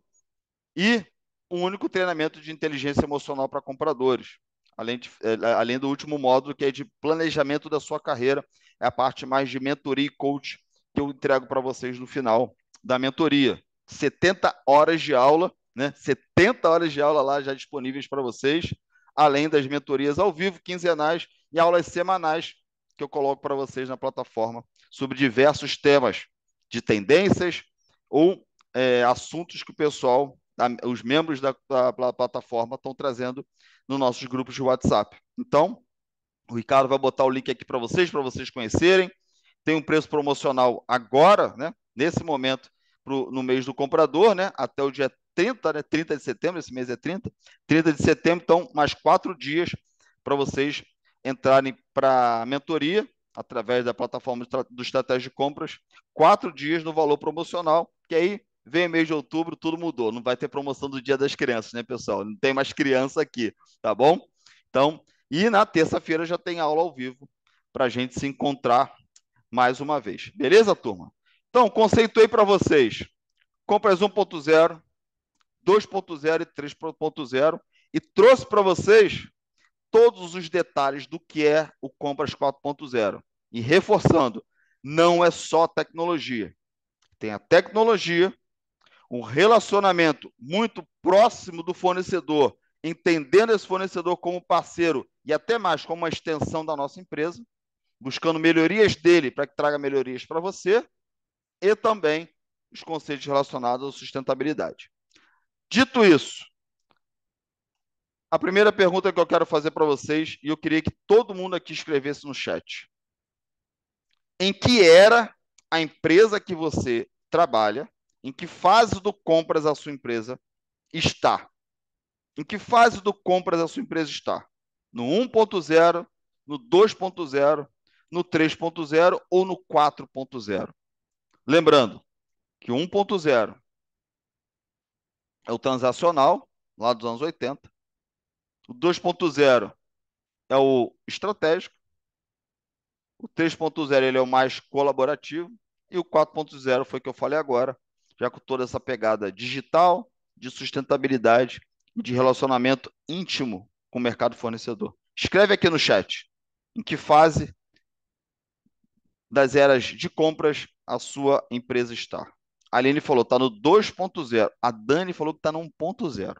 e um único treinamento de inteligência emocional para compradores. Além, de, é, além do último módulo, que é de planejamento da sua carreira, é a parte mais de mentoria e coach que eu entrego para vocês no final da mentoria. 70 horas de aula, né? 70 horas de aula lá já disponíveis para vocês, além das mentorias ao vivo, quinzenais e aulas semanais que eu coloco para vocês na plataforma sobre diversos temas de tendências ou é, assuntos que o pessoal, os membros da, da, da plataforma estão trazendo nos nossos grupos de WhatsApp. Então, o Ricardo vai botar o link aqui para vocês, para vocês conhecerem. Tem um preço promocional agora, né? Nesse momento, pro, no mês do comprador, né? Até o dia 30, né? 30 de setembro, esse mês é 30. 30 de setembro, então, mais quatro dias para vocês entrarem para a mentoria através da plataforma do Estratégia de Compras, quatro dias no valor promocional, que aí vem mês de outubro, tudo mudou. Não vai ter promoção do Dia das Crianças, né, pessoal? Não tem mais criança aqui, tá bom? Então, e na terça-feira já tem aula ao vivo para a gente se encontrar mais uma vez. Beleza, turma? Então, conceituei para vocês compras 1.0, 2.0 e 3.0 e trouxe para vocês todos os detalhes do que é o compras 4.0. E reforçando, não é só tecnologia. Tem a tecnologia, um relacionamento muito próximo do fornecedor, entendendo esse fornecedor como parceiro e até mais como uma extensão da nossa empresa, buscando melhorias dele para que traga melhorias para você e também os conceitos relacionados à sustentabilidade. Dito isso, a primeira pergunta que eu quero fazer para vocês, e eu queria que todo mundo aqui escrevesse no chat. Em que era a empresa que você trabalha, em que fase do compras a sua empresa está? Em que fase do compras a sua empresa está? No 1.0, no 2.0, no 3.0 ou no 4.0? Lembrando que o 1.0 é o transacional, lá dos anos 80. O 2.0 é o estratégico. O 3.0 ele é o mais colaborativo. E o 4.0 foi o que eu falei agora, já com toda essa pegada digital, de sustentabilidade e de relacionamento íntimo com o mercado fornecedor. Escreve aqui no chat em que fase das eras de compras a sua empresa está. A Aline falou, está no 2.0. A Dani falou que está no 1.0.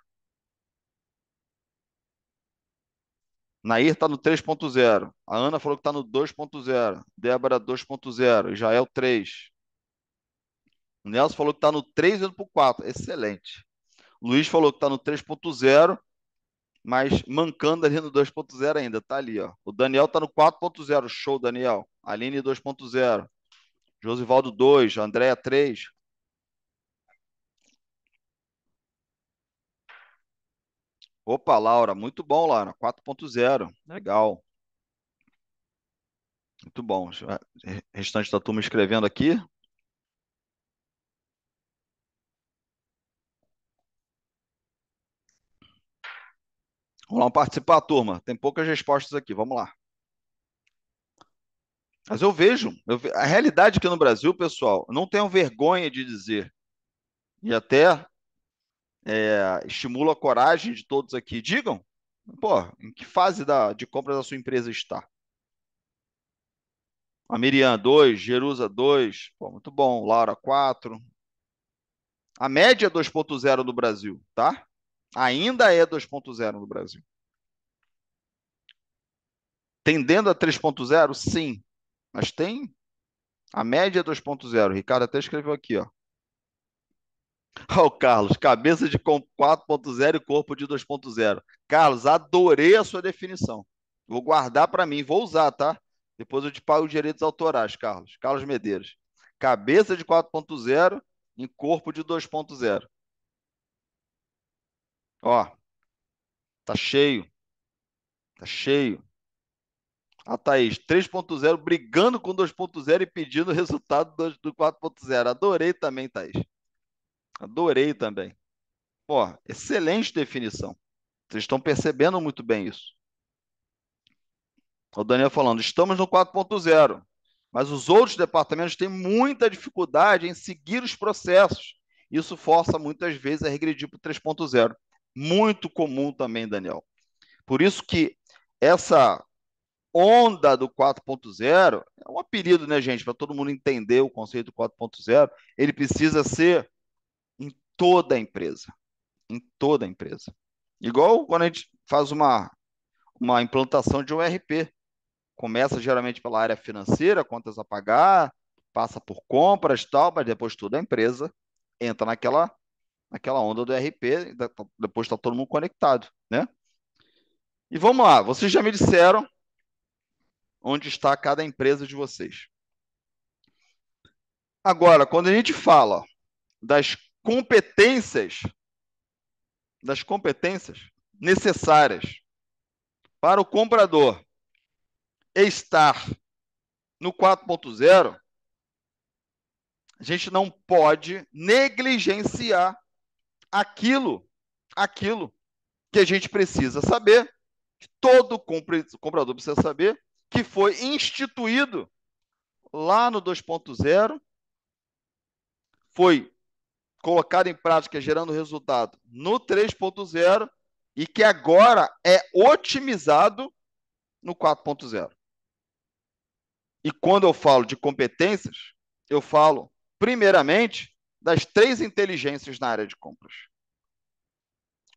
Nair está no 3.0. A Ana falou que está no 2.0. Débora 2.0. Israel 3. O Nelson falou que está no 3 indo para o 4. Excelente. O Luiz falou que está no 3.0, mas mancando ali no 2.0 ainda. Está ali, ó. O Daniel está no 4.0. Show, Daniel. Aline 2.0. Josivaldo 2. Andréia 3. Opa, Laura, muito bom, Laura. 4.0. Legal. Muito bom. Restante da turma escrevendo aqui. Vamos lá participar, turma. Tem poucas respostas aqui. Vamos lá. Mas eu vejo, eu ve... a realidade aqui no Brasil, pessoal, não tenho vergonha de dizer, e até é, estimula a coragem de todos aqui. Digam, pô, em que fase da, de compra da sua empresa está? A Miriam 2, Jerusa 2, pô, muito bom. Laura 4. A média é 2.0 no Brasil, tá? Ainda é 2.0 no Brasil. Tendendo a 3.0? Sim. Mas tem. A média é 2.0. Ricardo até escreveu aqui, ó. Olha o Carlos, cabeça de 4.0 e corpo de 2.0. Carlos, adorei a sua definição. Vou guardar para mim, vou usar, tá? Depois eu te pago os direitos autorais, Carlos. Carlos Medeiros. Cabeça de 4.0 em corpo de 2.0. Ó, tá cheio. Tá cheio. A Thaís, 3.0 brigando com 2.0 e pedindo o resultado do, do 4.0. Adorei também, Thaís. Adorei também. Pô, excelente definição. Vocês estão percebendo muito bem isso. O Daniel falando, estamos no 4.0, mas os outros departamentos têm muita dificuldade em seguir os processos. Isso força muitas vezes a regredir para o 3.0. Muito comum também, Daniel. Por isso que essa onda do 4.0 é um apelido, né, gente, para todo mundo entender o conceito do 4.0, ele precisa ser toda a empresa. Em toda a empresa. Igual quando a gente faz uma, uma implantação de um ERP. Começa geralmente pela área financeira, contas a pagar, passa por compras e tal, mas depois toda a empresa entra naquela, naquela onda do ERP, depois está todo mundo conectado, né? E vamos lá, vocês já me disseram onde está cada empresa de vocês. Agora, quando a gente fala das competências, das competências necessárias para o comprador estar no 4.0, a gente não pode negligenciar aquilo, aquilo que a gente precisa saber, que todo comprador precisa saber, que foi instituído lá no 2.0, foi colocado em prática gerando resultado no 3.0 e que agora é otimizado no 4.0. E quando eu falo de competências, eu falo, primeiramente, das três inteligências na área de compras.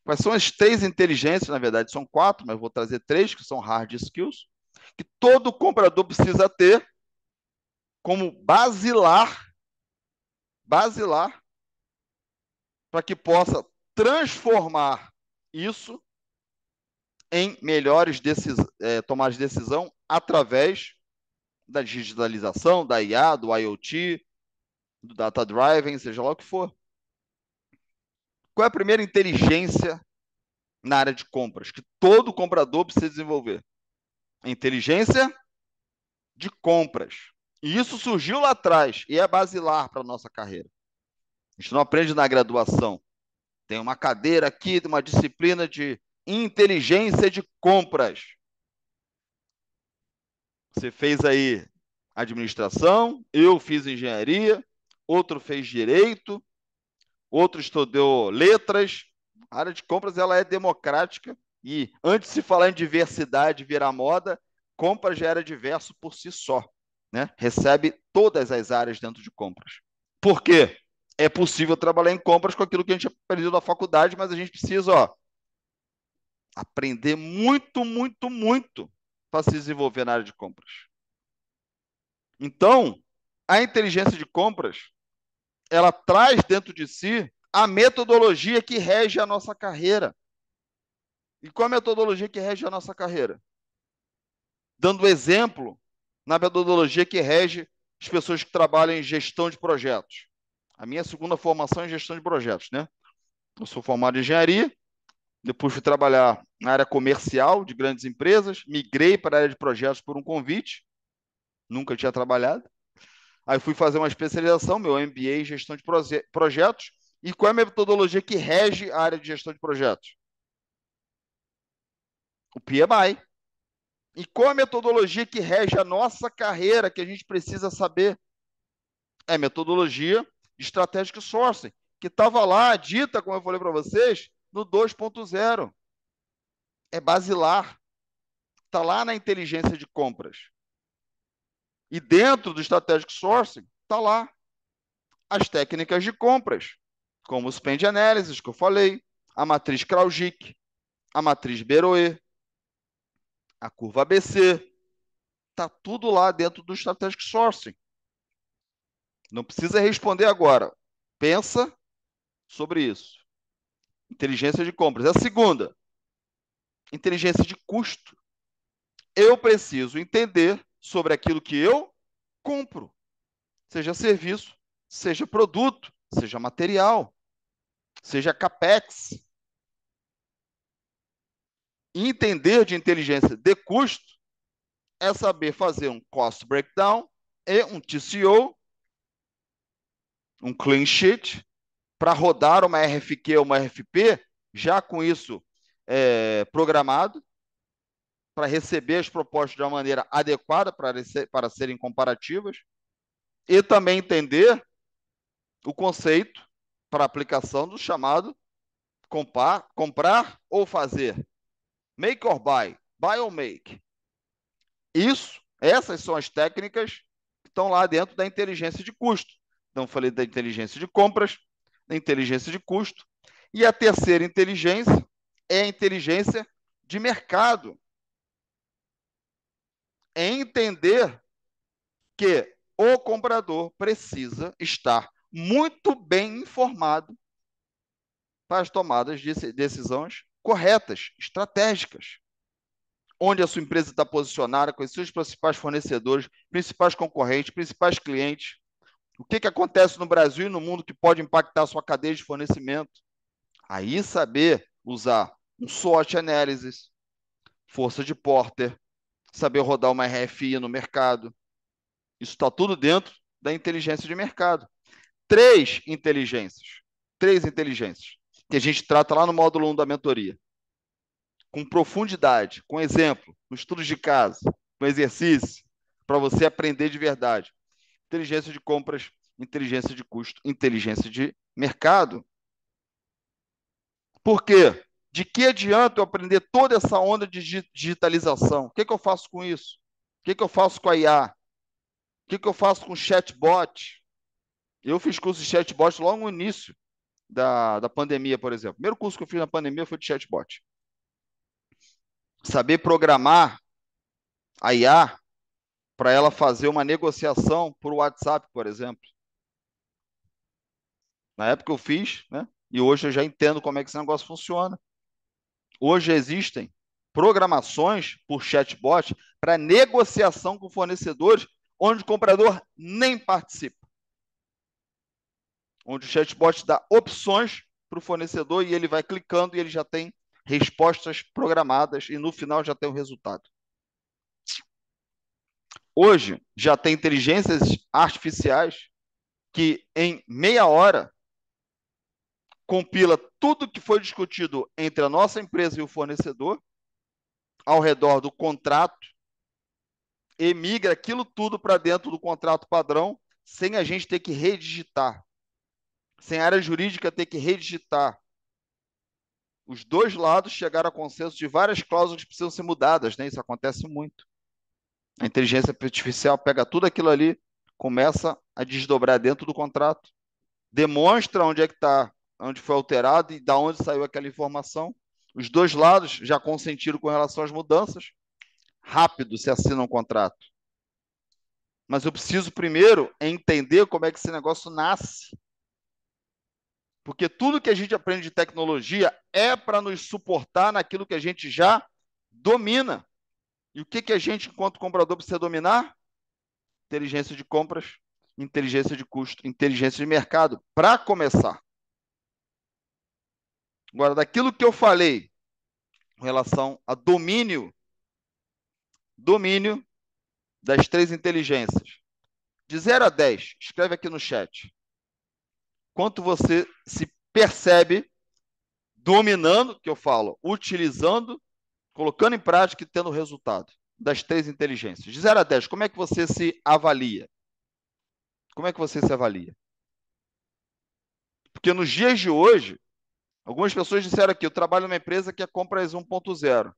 Quais são as três inteligências? Na verdade, são quatro, mas vou trazer três, que são hard skills, que todo comprador precisa ter como basilar, basilar, para que possa transformar isso em melhores decis é, tomadas de decisão através da digitalização, da IA, do IoT, do data driving, seja lá o que for. Qual é a primeira inteligência na área de compras que todo comprador precisa desenvolver? Inteligência de compras. E isso surgiu lá atrás e é basilar para a nossa carreira. A gente não aprende na graduação. Tem uma cadeira aqui, uma disciplina de inteligência de compras. Você fez aí administração, eu fiz engenharia, outro fez direito, outro estudou letras. A área de compras ela é democrática e antes de se falar em diversidade virar moda, compras já era diverso por si só, né? Recebe todas as áreas dentro de compras. Por quê? É possível trabalhar em compras com aquilo que a gente aprendeu na faculdade, mas a gente precisa, ó, aprender muito, muito, muito para se desenvolver na área de compras. Então, a inteligência de compras, ela traz dentro de si a metodologia que rege a nossa carreira. E qual a metodologia que rege a nossa carreira? Dando exemplo na metodologia que rege as pessoas que trabalham em gestão de projetos. A minha segunda formação é em gestão de projetos, né? Eu sou formado em engenharia, depois fui trabalhar na área comercial de grandes empresas, migrei para a área de projetos por um convite, nunca tinha trabalhado. Aí fui fazer uma especialização, meu MBA em gestão de projetos. E qual é a metodologia que rege a área de gestão de projetos? O PMI. E qual a metodologia que rege a nossa carreira que a gente precisa saber? É a metodologia Strategic Sourcing, que estava lá, dita, como eu falei para vocês, no 2.0. É basilar. Está lá na inteligência de compras. E dentro do Strategic Sourcing, está lá as técnicas de compras, como o Spend Analysis, que eu falei, a matriz Kraujic, a matriz Beroe, a curva ABC. Está tudo lá dentro do Strategic Sourcing. Não precisa responder agora. Pensa sobre isso. Inteligência de compras. A segunda, inteligência de custo. Eu preciso entender sobre aquilo que eu compro, seja serviço, seja produto, seja material, seja capex. Entender de inteligência de custo é saber fazer um cost breakdown e um TCO, um clean sheet, para rodar uma RFQ ou uma RFP, já com isso é, programado, para receber as propostas de uma maneira adequada para, para serem comparativas, e também entender o conceito para aplicação do chamado comprar, comprar ou fazer. Make or buy, buy or make. Isso, essas são as técnicas que estão lá dentro da inteligência de custo. Então, falei da inteligência de compras, da inteligência de custo. E a terceira inteligência é a inteligência de mercado. É entender que o comprador precisa estar muito bem informado para as tomadas de decisões corretas, estratégicas. Onde a sua empresa está posicionada, com os seus principais fornecedores, principais concorrentes, principais clientes, o que, que acontece no Brasil e no mundo que pode impactar a sua cadeia de fornecimento. Aí saber usar um SWOT analysis, força de Porter, saber rodar uma RFI no mercado. Isso está tudo dentro da inteligência de mercado. Três inteligências. Três inteligências que a gente trata lá no módulo 1 da mentoria. Com profundidade, com exemplo, no estudo de casa, com exercício, para você aprender de verdade inteligência de compras, inteligência de custo, inteligência de mercado. Por quê? De que adianta eu aprender toda essa onda de digitalização? O que, que eu faço com isso? O que, que eu faço com a IA? O que, que eu faço com chatbot? Eu fiz curso de chatbot logo no início da, da pandemia, por exemplo. O primeiro curso que eu fiz na pandemia foi de chatbot. Saber programar a IA para ela fazer uma negociação por WhatsApp, por exemplo. Na época eu fiz, né? E hoje eu já entendo como é que esse negócio funciona. Hoje existem programações por chatbot para negociação com fornecedores, onde o comprador nem participa. Onde o chatbot dá opções para o fornecedor e ele vai clicando e ele já tem respostas programadas e no final já tem o resultado. Hoje já tem inteligências artificiais que em meia hora compila tudo que foi discutido entre a nossa empresa e o fornecedor ao redor do contrato e migra aquilo tudo para dentro do contrato padrão sem a gente ter que redigitar, sem a área jurídica ter que redigitar. Os dois lados chegaram a consenso de várias cláusulas que precisam ser mudadas, né? Isso acontece muito. A inteligência artificial pega tudo aquilo ali, começa a desdobrar dentro do contrato, demonstra onde é que está, onde foi alterado e da onde saiu aquela informação. Os dois lados já consentiram com relação às mudanças. Rápido se assina um contrato. Mas eu preciso primeiro entender como é que esse negócio nasce. Porque tudo que a gente aprende de tecnologia é para nos suportar naquilo que a gente já domina. E o que, que a gente, enquanto comprador, precisa dominar? Inteligência de compras, inteligência de custo, inteligência de mercado, para começar. Agora, daquilo que eu falei em relação a domínio, domínio das três inteligências. De 0 a 10, escreve aqui no chat. Quanto você se percebe dominando, que eu falo, utilizando colocando em prática e tendo resultado das três inteligências. De 0 a 10, como é que você se avalia? Como é que você se avalia? Porque nos dias de hoje, algumas pessoas disseram aqui, eu trabalho numa empresa que é compras 1.0.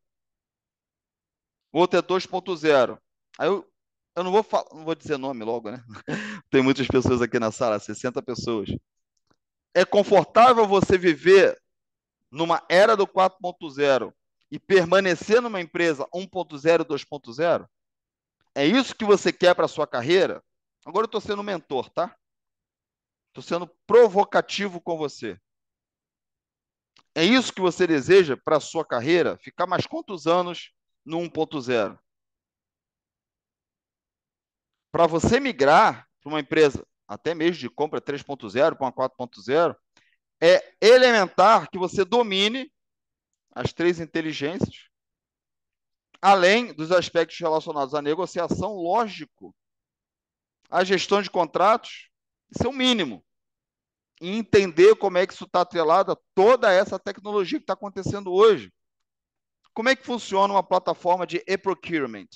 Outra é 2.0. Aí eu, eu não vou falar, não vou dizer nome logo, né? Tem muitas pessoas aqui na sala, 60 pessoas. É confortável você viver numa era do 4.0 e permanecer numa empresa 1.0, 2.0? É isso que você quer para a sua carreira? Agora eu estou sendo mentor, tá? Estou sendo provocativo com você. É isso que você deseja para a sua carreira? Ficar mais quantos anos no 1.0? Para você migrar para uma empresa, até mesmo de compra 3.0 para uma 4.0, é elementar que você domine as três inteligências, além dos aspectos relacionados à negociação, lógico, a gestão de contratos, isso é o mínimo. E entender como é que isso está atrelado a toda essa tecnologia que está acontecendo hoje. Como é que funciona uma plataforma de e-procurement?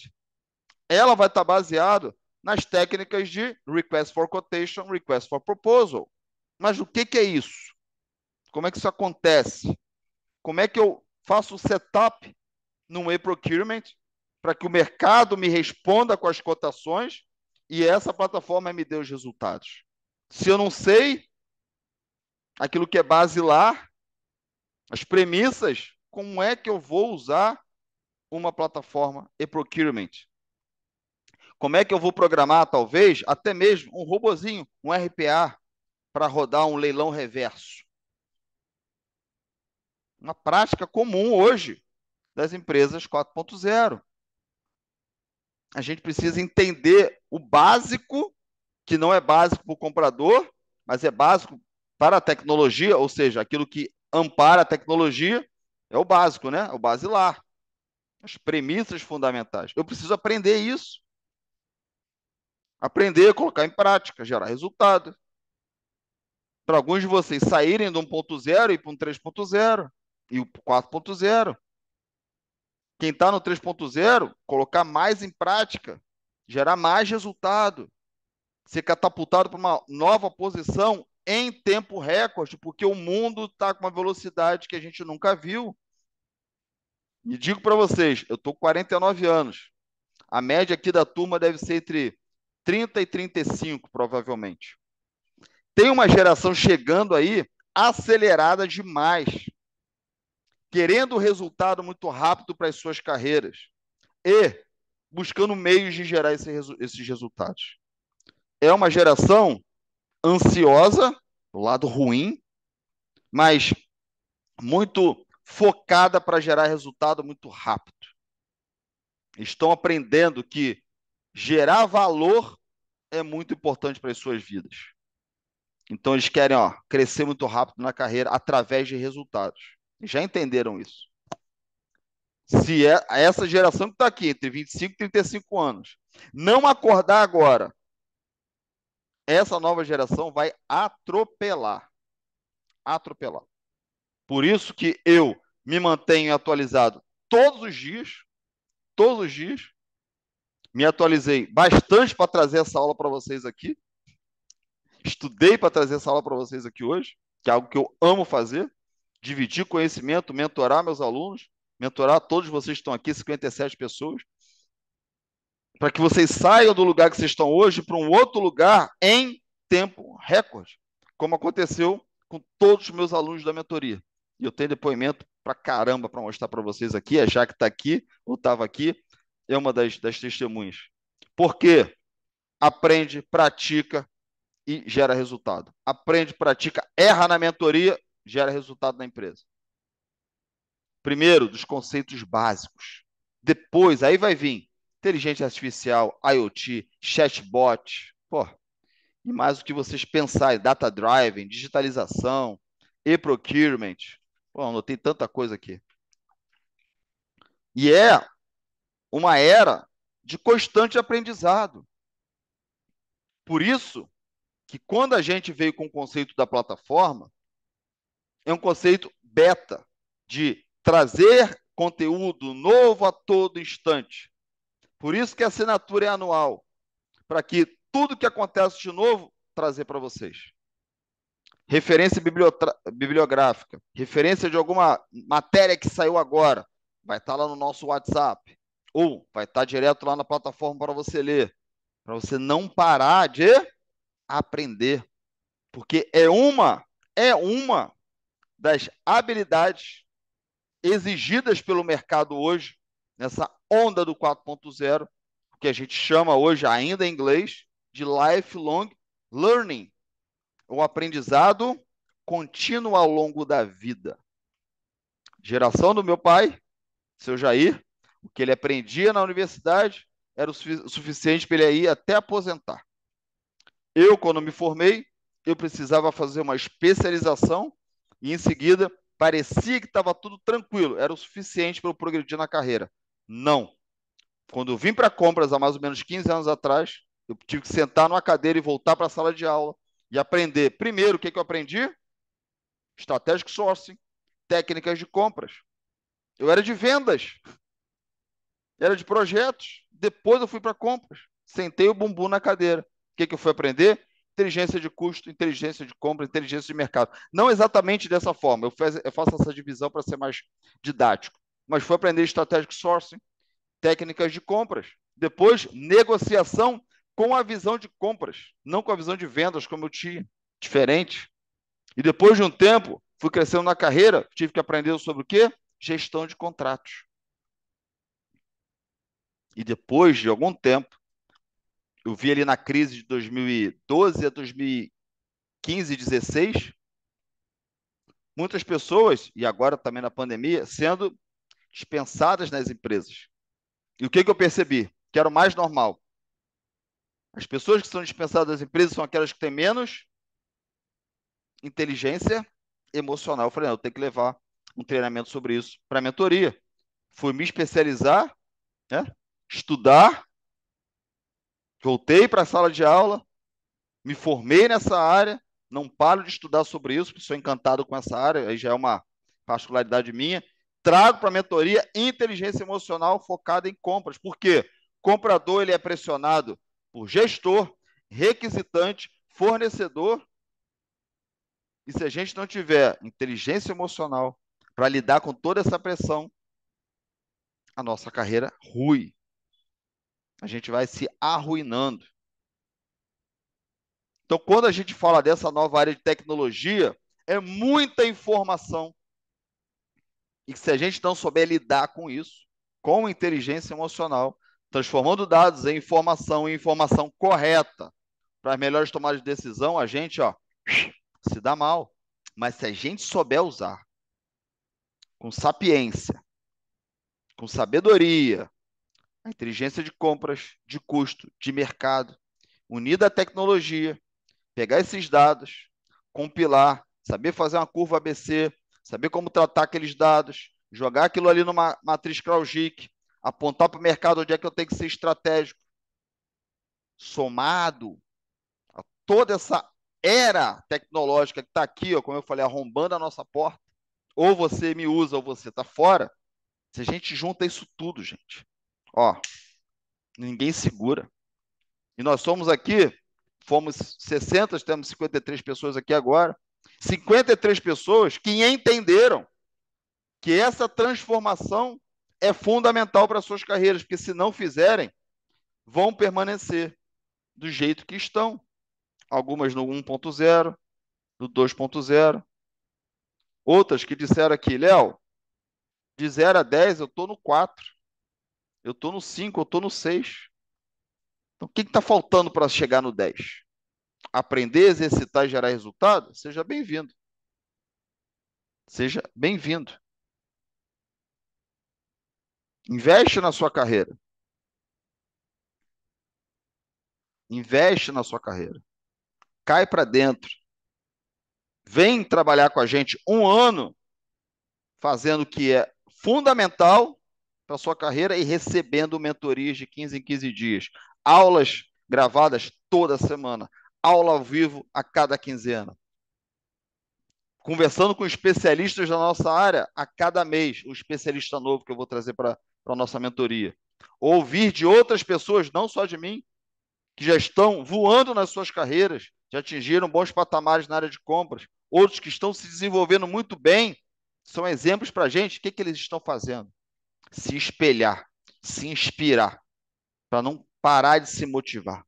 Ela vai estar tá baseada nas técnicas de request for quotation, request for proposal. Mas o que, que é isso? Como é que isso acontece? Como é que eu faço o setup num e-procurement para que o mercado me responda com as cotações e essa plataforma me dê os resultados? Se eu não sei aquilo que é basilar, as premissas, como é que eu vou usar uma plataforma e-procurement? Como é que eu vou programar, talvez, até mesmo um robozinho, um RPA, para rodar um leilão reverso? Uma prática comum hoje das empresas 4.0. A gente precisa entender o básico, que não é básico para o comprador, mas é básico para a tecnologia, ou seja, aquilo que ampara a tecnologia é o básico, né? O basilar. As premissas fundamentais. Eu preciso aprender isso. Aprender, colocar em prática, gerar resultado. Para alguns de vocês saírem do 1.0 e para um 3.0 e o 4.0. Quem está no 3.0, colocar mais em prática, gerar mais resultado, ser catapultado para uma nova posição em tempo recorde, porque o mundo está com uma velocidade que a gente nunca viu. E digo para vocês, eu estou com 49 anos. A média aqui da turma deve ser entre 30 e 35, provavelmente. Tem uma geração chegando aí acelerada demais, querendo resultado muito rápido para as suas carreiras e buscando meios de gerar esse, esses resultados. É uma geração ansiosa, do lado ruim, mas muito focada para gerar resultado muito rápido. Estão aprendendo que gerar valor é muito importante para as suas vidas. Então eles querem ó, crescer muito rápido na carreira através de resultados. Já entenderam isso? Se é essa geração que está aqui, entre 25 e 35 anos, não acordar agora essa nova geração vai atropelar. Atropelar. Por isso que eu me mantenho atualizado todos os dias, todos os dias. Me atualizei bastante para trazer essa aula para vocês aqui. Estudei para trazer essa aula para vocês aqui hoje, que é algo que eu amo fazer, dividir conhecimento, mentorar meus alunos, mentorar todos vocês que estão aqui, 57 pessoas para que vocês saiam do lugar que vocês estão hoje para um outro lugar em tempo recorde, como aconteceu com todos os meus alunos da mentoria. E eu tenho depoimento para caramba para mostrar para vocês aqui. A Jaque está aqui, ou estava aqui, é uma das, das testemunhas. Por quê? Aprende, pratica e gera resultado. Aprende, pratica, erra na mentoria, gera resultado na empresa. Primeiro, dos conceitos básicos. Depois, aí vai vir inteligência artificial, IoT, chatbot, pô, e mais o que vocês pensarem, data driving, digitalização, e-procurement. Pô, anotei tanta coisa aqui. E é uma era de constante aprendizado. Por isso que quando a gente veio com o conceito da plataforma, é um conceito beta, de trazer conteúdo novo a todo instante. Por isso que a assinatura é anual, para que tudo que acontece de novo trazer para vocês. Referência bibliográfica, referência de alguma matéria que saiu agora, vai estar tá lá no nosso WhatsApp, ou vai estar tá direto lá na plataforma para você ler, para você não parar de aprender, porque é uma é uma das habilidades exigidas pelo mercado hoje nessa onda do 4.0, que a gente chama hoje, ainda em inglês, de lifelong learning, o aprendizado contínuo ao longo da vida. Geração do meu pai, seu Jair, o que ele aprendia na universidade era o suficiente para ele ir até aposentar. Eu, quando me formei, eu precisava fazer uma especialização e, em seguida, parecia que estava tudo tranquilo, era o suficiente para eu progredir na carreira. Não. Quando eu vim para compras há mais ou menos 15 anos atrás, eu tive que sentar numa cadeira e voltar para a sala de aula e aprender. Primeiro, o que, que eu aprendi? Strategic sourcing, técnicas de compras. Eu era de vendas, era de projetos. Depois eu fui para compras. Sentei o bumbum na cadeira. O que, que eu fui aprender? Inteligência de custo, inteligência de compra, inteligência de mercado. Não exatamente dessa forma. Eu, faço essa divisão para ser mais didático. Mas fui aprender strategic sourcing, técnicas de compras. Depois, negociação com a visão de compras, não com a visão de vendas, como eu tinha. Diferente. E depois de um tempo, fui crescendo na carreira, tive que aprender sobre o quê? Gestão de contratos. E depois de algum tempo, eu vi ali na crise de 2012 a 2015, 16, muitas pessoas, e agora também na pandemia, sendo dispensadas nas empresas. E o que, que eu percebi? Que era o mais normal. As pessoas que são dispensadas das empresas são aquelas que têm menos inteligência emocional. Eu falei, não, eu tenho que levar um treinamento sobre isso para a mentoria. Fui me especializar, né? estudar, voltei para a sala de aula, me formei nessa área, não paro de estudar sobre isso, porque sou encantado com essa área, aí já é uma particularidade minha. Trago para a mentoria inteligência emocional focada em compras. Por quê? Comprador ele é pressionado por gestor, requisitante, fornecedor. E se a gente não tiver inteligência emocional para lidar com toda essa pressão, a nossa carreira rui. A gente vai se arruinando. Então, quando a gente fala dessa nova área de tecnologia, é muita informação. E se a gente não souber lidar com isso, com inteligência emocional, transformando dados em informação, em informação correta para as melhores tomadas de decisão, a gente ó, se dá mal. Mas se a gente souber usar com sapiência, com sabedoria, a inteligência de compras, de custo, de mercado, unida à tecnologia, pegar esses dados, compilar, saber fazer uma curva ABC, saber como tratar aqueles dados, jogar aquilo ali numa matriz Kraujic, apontar para o mercado onde é que eu tenho que ser estratégico. Somado a toda essa era tecnológica que está aqui, ó, como eu falei, arrombando a nossa porta, ou você me usa ou você está fora, se a gente junta isso tudo, gente, ó, ninguém segura. E nós somos aqui, fomos 60, temos 53 pessoas aqui agora, 53 pessoas que entenderam que essa transformação é fundamental para suas carreiras, porque se não fizerem, vão permanecer do jeito que estão. Algumas no 1.0, no 2.0. Outras que disseram aqui, Léo, de 0 a 10 eu estou no 4. Eu estou no 5, eu estou no 6. Então, o que está faltando para chegar no 10? Aprender, exercitar e gerar resultado? Seja bem-vindo. Seja bem-vindo. Investe na sua carreira. Investe na sua carreira. Cai para dentro. Vem trabalhar com a gente um ano fazendo o que é fundamental para a sua carreira e recebendo mentorias de 15 em 15 dias. Aulas gravadas toda semana. Aula ao vivo a cada quinzena conversando com especialistas da nossa área a cada mês, um especialista novo que eu vou trazer para a nossa mentoria. Ouvir de outras pessoas, não só de mim, que já estão voando nas suas carreiras, já atingiram bons patamares na área de compras, outros que estão se desenvolvendo muito bem, são exemplos para a gente. O que, que eles estão fazendo? Se espelhar, se inspirar, para não parar de se motivar.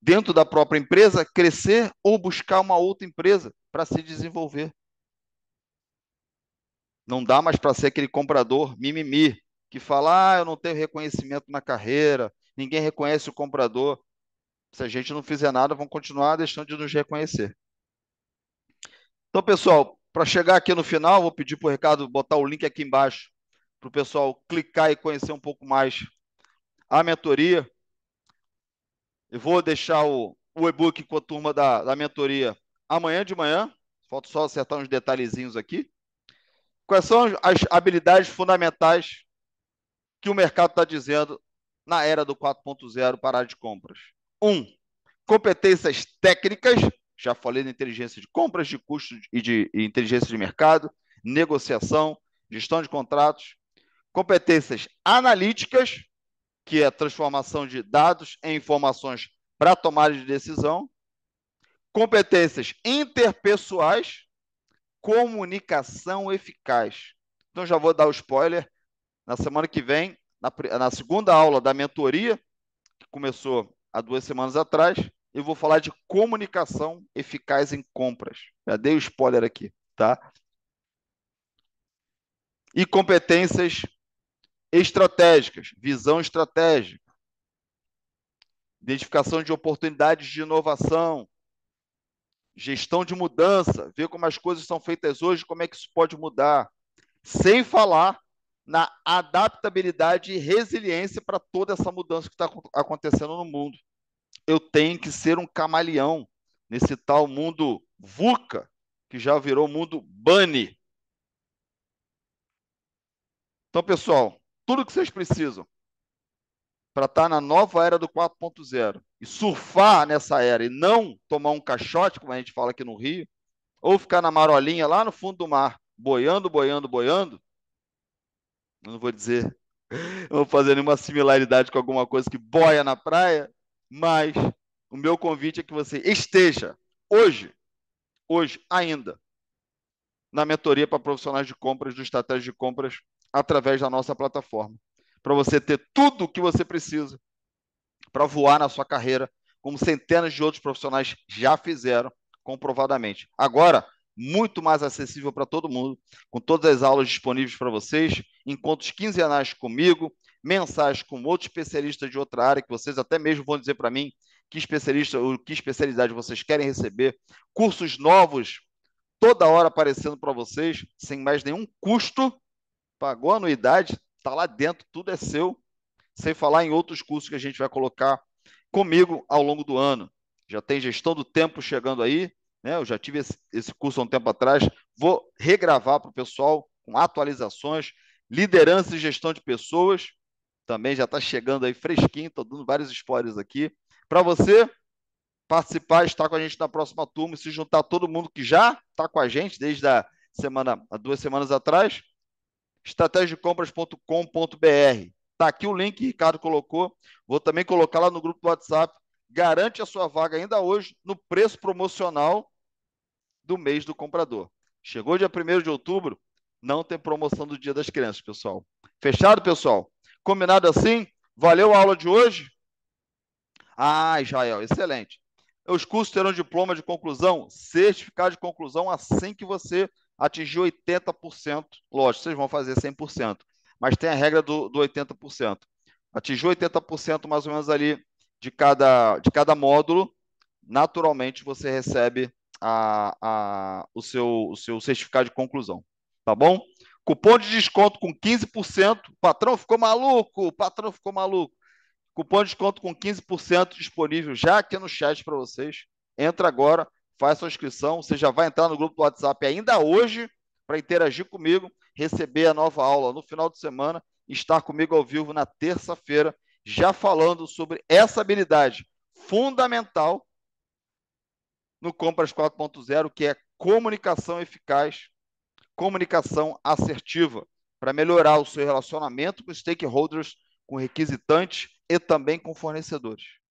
Dentro da própria empresa, crescer ou buscar uma outra empresa para se desenvolver. Não dá mais para ser aquele comprador mimimi que fala: ah, eu não tenho reconhecimento na carreira, ninguém reconhece o comprador. Se a gente não fizer nada, vão continuar deixando de nos reconhecer. Então, pessoal, Para chegar aqui no final, vou pedir para o Ricardo botar o link aqui embaixo para o pessoal clicar e conhecer um pouco mais a mentoria. Eu vou deixar o, o e-book com a turma da, da mentoria amanhã de manhã. Falta só acertar uns detalhezinhos aqui. Quais são as habilidades fundamentais que o mercado está dizendo na era do 4.0 para de compras? Um, competências técnicas. Já falei da inteligência de compras, de custos e de inteligência de mercado, negociação, gestão de contratos. Competências analíticas, que é a transformação de dados em informações para tomada de decisão. Competências interpessoais, comunicação eficaz. Então já vou dar o spoiler. Na semana que vem, na, na segunda aula da mentoria, que começou há duas semanas atrás, eu vou falar de comunicação eficaz em compras. Já dei o spoiler aqui, tá? E competências estratégicas, visão estratégica, identificação de oportunidades de inovação, gestão de mudança, ver como as coisas são feitas hoje, como é que isso pode mudar, sem falar na adaptabilidade e resiliência para toda essa mudança que está acontecendo no mundo. Eu tenho que ser um camaleão nesse tal mundo VUCA, que já virou mundo BUNNY. Então, pessoal, tudo que vocês precisam para estar tá na nova era do 4.0 e surfar nessa era e não tomar um caixote, como a gente fala aqui no Rio, ou ficar na marolinha lá no fundo do mar, boiando, boiando, boiando, eu não vou dizer, não vou fazer nenhuma similaridade com alguma coisa que boia na praia, mas o meu convite é que você esteja hoje, hoje ainda, na mentoria para profissionais de compras, do estratégia de compras, através da nossa plataforma para você ter tudo o que você precisa para voar na sua carreira, como centenas de outros profissionais já fizeram comprovadamente. Agora, muito mais acessível para todo mundo, com todas as aulas disponíveis para vocês, encontros quinzenais comigo, mensais com outros especialistas de outra área, que vocês até mesmo vão dizer para mim que especialista ou que especialidade vocês querem receber, cursos novos toda hora aparecendo para vocês, sem mais nenhum custo, pagou a anuidade, está lá dentro, tudo é seu, sem falar em outros cursos que a gente vai colocar comigo ao longo do ano. Já tem gestão do tempo chegando aí, né? Eu já tive esse, curso há um tempo atrás, vou regravar para o pessoal com atualizações, liderança e gestão de pessoas, também já está chegando aí fresquinho, estou dando vários spoilers aqui. Para você participar, estar com a gente na próxima turma e se juntar todo mundo que já está com a gente desde a semana, há duas semanas atrás, estrategiadecompras.com.br. Está aqui o link Ricardo colocou. Vou também colocar lá no grupo do WhatsApp. Garante a sua vaga ainda hoje no preço promocional do mês do comprador. Chegou dia 1 de outubro, não tem promoção do Dia das Crianças, pessoal. Fechado, pessoal? Combinado assim? Valeu a aula de hoje? Ah, Israel, excelente. Os cursos terão diploma de conclusão, certificado de conclusão assim que você atingir 80%, lógico, vocês vão fazer 100%, mas tem a regra do, do 80%. Atingir 80% mais ou menos ali de cada, de cada módulo, naturalmente você recebe a, a, o, seu, o seu certificado de conclusão. Tá bom? Cupom de desconto com 15%. O patrão ficou maluco, o patrão ficou maluco. Cupom de desconto com 15% disponível já aqui no chat para vocês. Entra agora, faz sua inscrição. Você já vai entrar no grupo do WhatsApp ainda hoje para interagir comigo, receber a nova aula no final de semana estar comigo ao vivo na terça-feira, já falando sobre essa habilidade fundamental no Compras 4.0, que é comunicação eficaz, comunicação assertiva, para melhorar o seu relacionamento com stakeholders, com requisitantes e também com fornecedores.